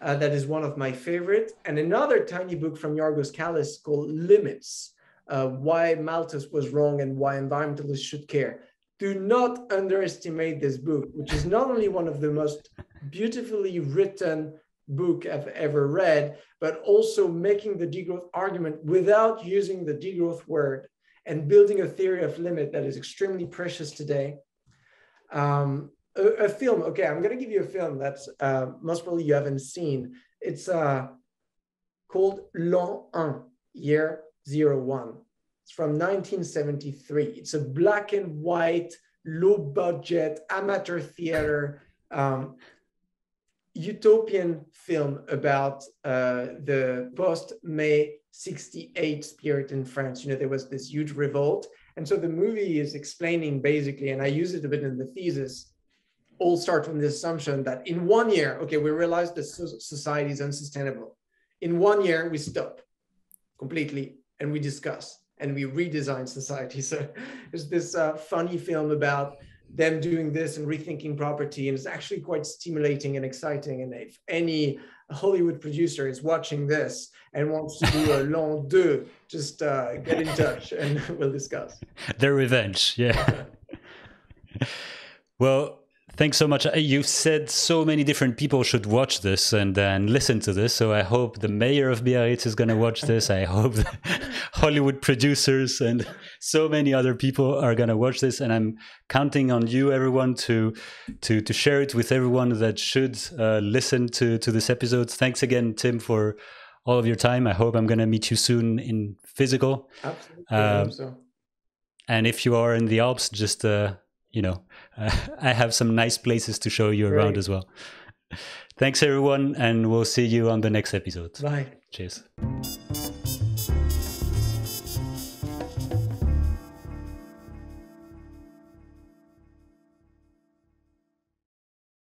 Uh, that is one of my favorite. And another tiny book from Yorgos Kallis called Limits uh, why Malthus was wrong and why environmentalists should care. Do not underestimate this book, which is not only one of the most beautifully written book I've ever read, but also making the degrowth argument without using the degrowth word and building a theory of limit that is extremely precious today. Um, a, a, film, okay, I'm gonna give you a film that's uh, most probably you haven't seen. It's uh, called L'An 1, year. It's from 1973. It's a black and white, low budget, amateur theater, um, utopian film about uh, the post May 68 spirit in France. You know, there was this huge revolt. And so the movie is explaining basically, and I use it a bit in the thesis, all start from the assumption that in one year, okay, we realize that society is unsustainable. In one year, we stop completely and we discuss and we redesign society. So there's this uh, funny film about them doing this and rethinking property, and it's actually quite stimulating and exciting. And if any Hollywood producer is watching this and wants to do a long deux, just uh, get in touch and we'll discuss. The revenge, yeah. well, Thanks so much. Uh, you said so many different people should watch this and then listen to this. So I hope the mayor of Biarritz is going to watch this. I hope Hollywood producers and so many other people are going to watch this. And I'm counting on you, everyone, to to to share it with everyone that should uh, listen to to this episode. Thanks again, Tim, for all of your time. I hope I'm going to meet you soon in physical. Absolutely. Uh, so. And if you are in the Alps, just uh, you know, uh, I have some nice places to show you around as well. Thanks, everyone, and we'll see you on the next episode. Bye. Cheers.